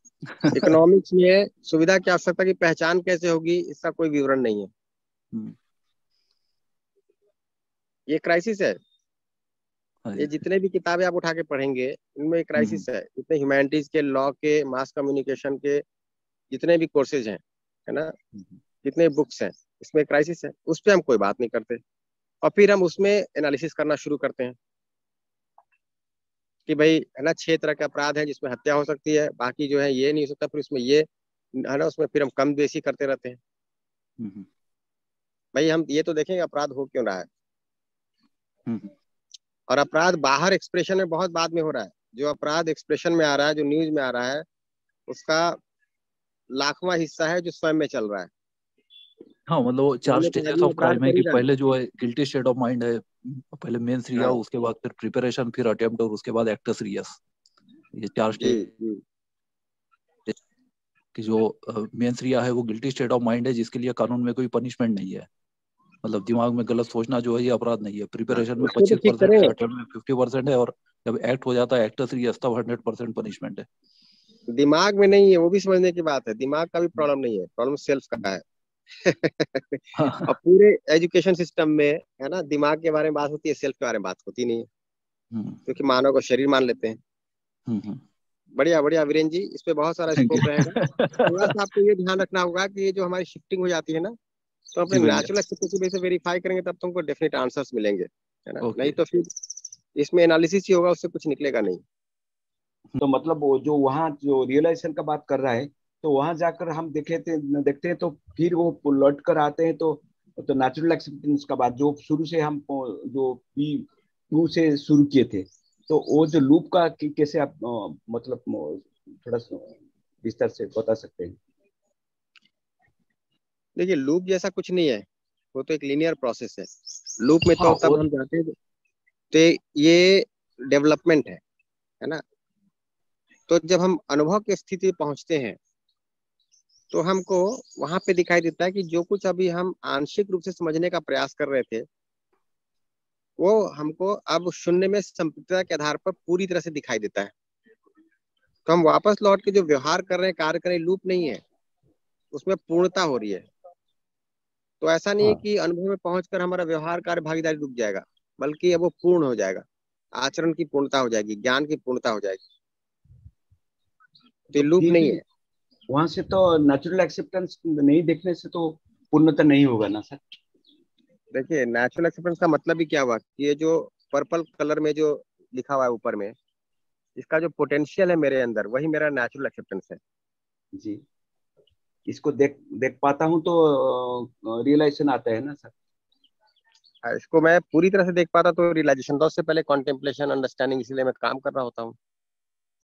इकोनॉमिक्स में सुविधा की आवश्यकता की पहचान कैसे होगी इसका कोई विवरण नहीं है। हम्म, ये क्राइसिस हाँ। ये जितने भी किताबें आप उठा के पढ़ेंगे इनमें एक हम्म, क्राइसिस है। जितने ह्यूमैनिटीज के लॉ के मास कम्युनिकेशन के जितने भी कोर्सेज हैं है ना? हम्म, जितने बुक्स हैं इसमें क्राइसिस है। उस पर हम कोई बात नहीं करते। और फिर हम उसमें एनालिसिस करना शुरू करते हैं। कि भाई है ना छह तरह के अपराध है जिसमें हत्या हो सकती है बाकी जो है ये नहीं हो सकता फिर उसमें ये है ना उसमें फिर हम कम बेसी करते रहते हैं। हम्म, भाई हम ये तो देखेंगे अपराध हो क्यों रहा है? हम्म, और अपराध बाहर एक्सप्रेशन में बहुत बाद में हो रहा है। जो अपराध एक्सप्रेशन में आ रहा है जो न्यूज़ में आ रहा है उसका लाखवा हिस्सा है जो स्वयं में चल रहा है। हाँ मतलब चार स्टेजेस ऑफ़ क्राइम है कि पहले जो है गिल्टी स्टेट ऑफ़ माइंड है पहले मेंस रिया हाँ। उसके बाद फिर प्रिपरेशन फिर अटेम्प्ट और उसके बाद एक्टस रियस ये चार स्टेज की जो मेंस रिया है वो गिल्टी स्टेट ऑफ़ माइंड है जिसके लिए कानून में कोई पनिशमेंट नहीं है। मतलब दिमाग में गलत सोचना जो है ये अपराध नहीं है। हाँ प्रिपरेशन में तो पच्चीस परसेंट है में फिफ्टी परसेंट है और जब एक्ट हो जाता है एक्टस रियस तब हंड्रेड परसेंट पनिशमेंट है। दिमाग में नहीं है वो भी समझने की बात है। दिमाग का भी प्रॉब्लम नहीं है प्रॉब्लम सेल्फ का है। और पूरे एजुकेशन सिस्टम में है ना दिमाग के बारे में बात होती है सेल्फ के बारे में बात होती नहीं है। हम्म, क्योंकि मानव को शरीर मान लेते हैं। हम्म, हम्म, बढ़िया बढ़िया वीरेन जी इस पे बहुत सारा स्कोप रहेगा। थोड़ा सा आपको ये ध्यान रखना होगा कि ये जो हमारी शिफ्टिंग हो जाती है ना तो अपने नेचुरल एक्सेप्टेंसी से वेरीफाई करेंगे तब तुमको डेफिनेट आंसर्स मिलेंगे है ना? ओके नहीं तो फिर इसमें एनालिसिस ही होगा उससे कुछ निकलेगा नहीं। तो मतलब वो जो वहाँ जो रियलाइजेशन का बात कर रहा है तो वहाँ जाकर हम देखे थे देखते हैं तो फिर वो लौट कर आते हैं तो तो नेचुरल एक्सेप्टेंस का बात जो शुरू से हम जो पी टू से शुरू किए थे तो वो जो लूप का कैसे आप मतलब थोड़ा विस्तार से बता सकते हैं? देखिए लूप जैसा कुछ नहीं है वो तो एक लीनियर प्रोसेस है। लूप में तो हाँ तब हम जाते हैं तो ये डेवलपमेंट है है ना? तो जब हम अनुभव की स्थिति पहुँचते हैं तो हमको वहाँ पे दिखाई देता है कि जो कुछ अभी हम आंशिक रूप से समझने का प्रयास कर रहे थे वो हमको अब शून्य में संपृक्तता के आधार पर पूरी तरह से दिखाई देता है। तो हम वापस लौट के जो व्यवहार कर रहे हैं कार्य कर रहे लूप नहीं है उसमें पूर्णता हो रही है। तो ऐसा नहीं है हाँ। कि अनुभव में पहुंचकर हमारा व्यवहार कार्य भागीदारी रुक जाएगा बल्कि अब वो पूर्ण हो जाएगा। आचरण की पूर्णता हो जाएगी ज्ञान की पूर्णता हो जाएगी। तो तो लूप नहीं है। वहाँ से तो नेचुरल एक्सेप्टेंस नहीं देखने से तो पूर्णता नहीं होगा ना सर? देखिए नेचुरल एक्सेप्टेंस का मतलब ही क्या हुआ कि ये जो पर्पल कलर में जो लिखा हुआ है ऊपर में इसका जो पोटेंशियल है मेरे अंदर वही मेरा नेचुरल एक्सेप्टेंस है। जी। इसको देख देख पाता हूँ तो रियलाइजेशन आता है ना सर? हाँ, इसको मैं पूरी तरह से देख पाता तो रियलाइजेशन था उससे पहले कॉन्टेम्पलेशन अंडरस्टैंडिंग इसीलिए मैं काम कर रहा होता हूँ।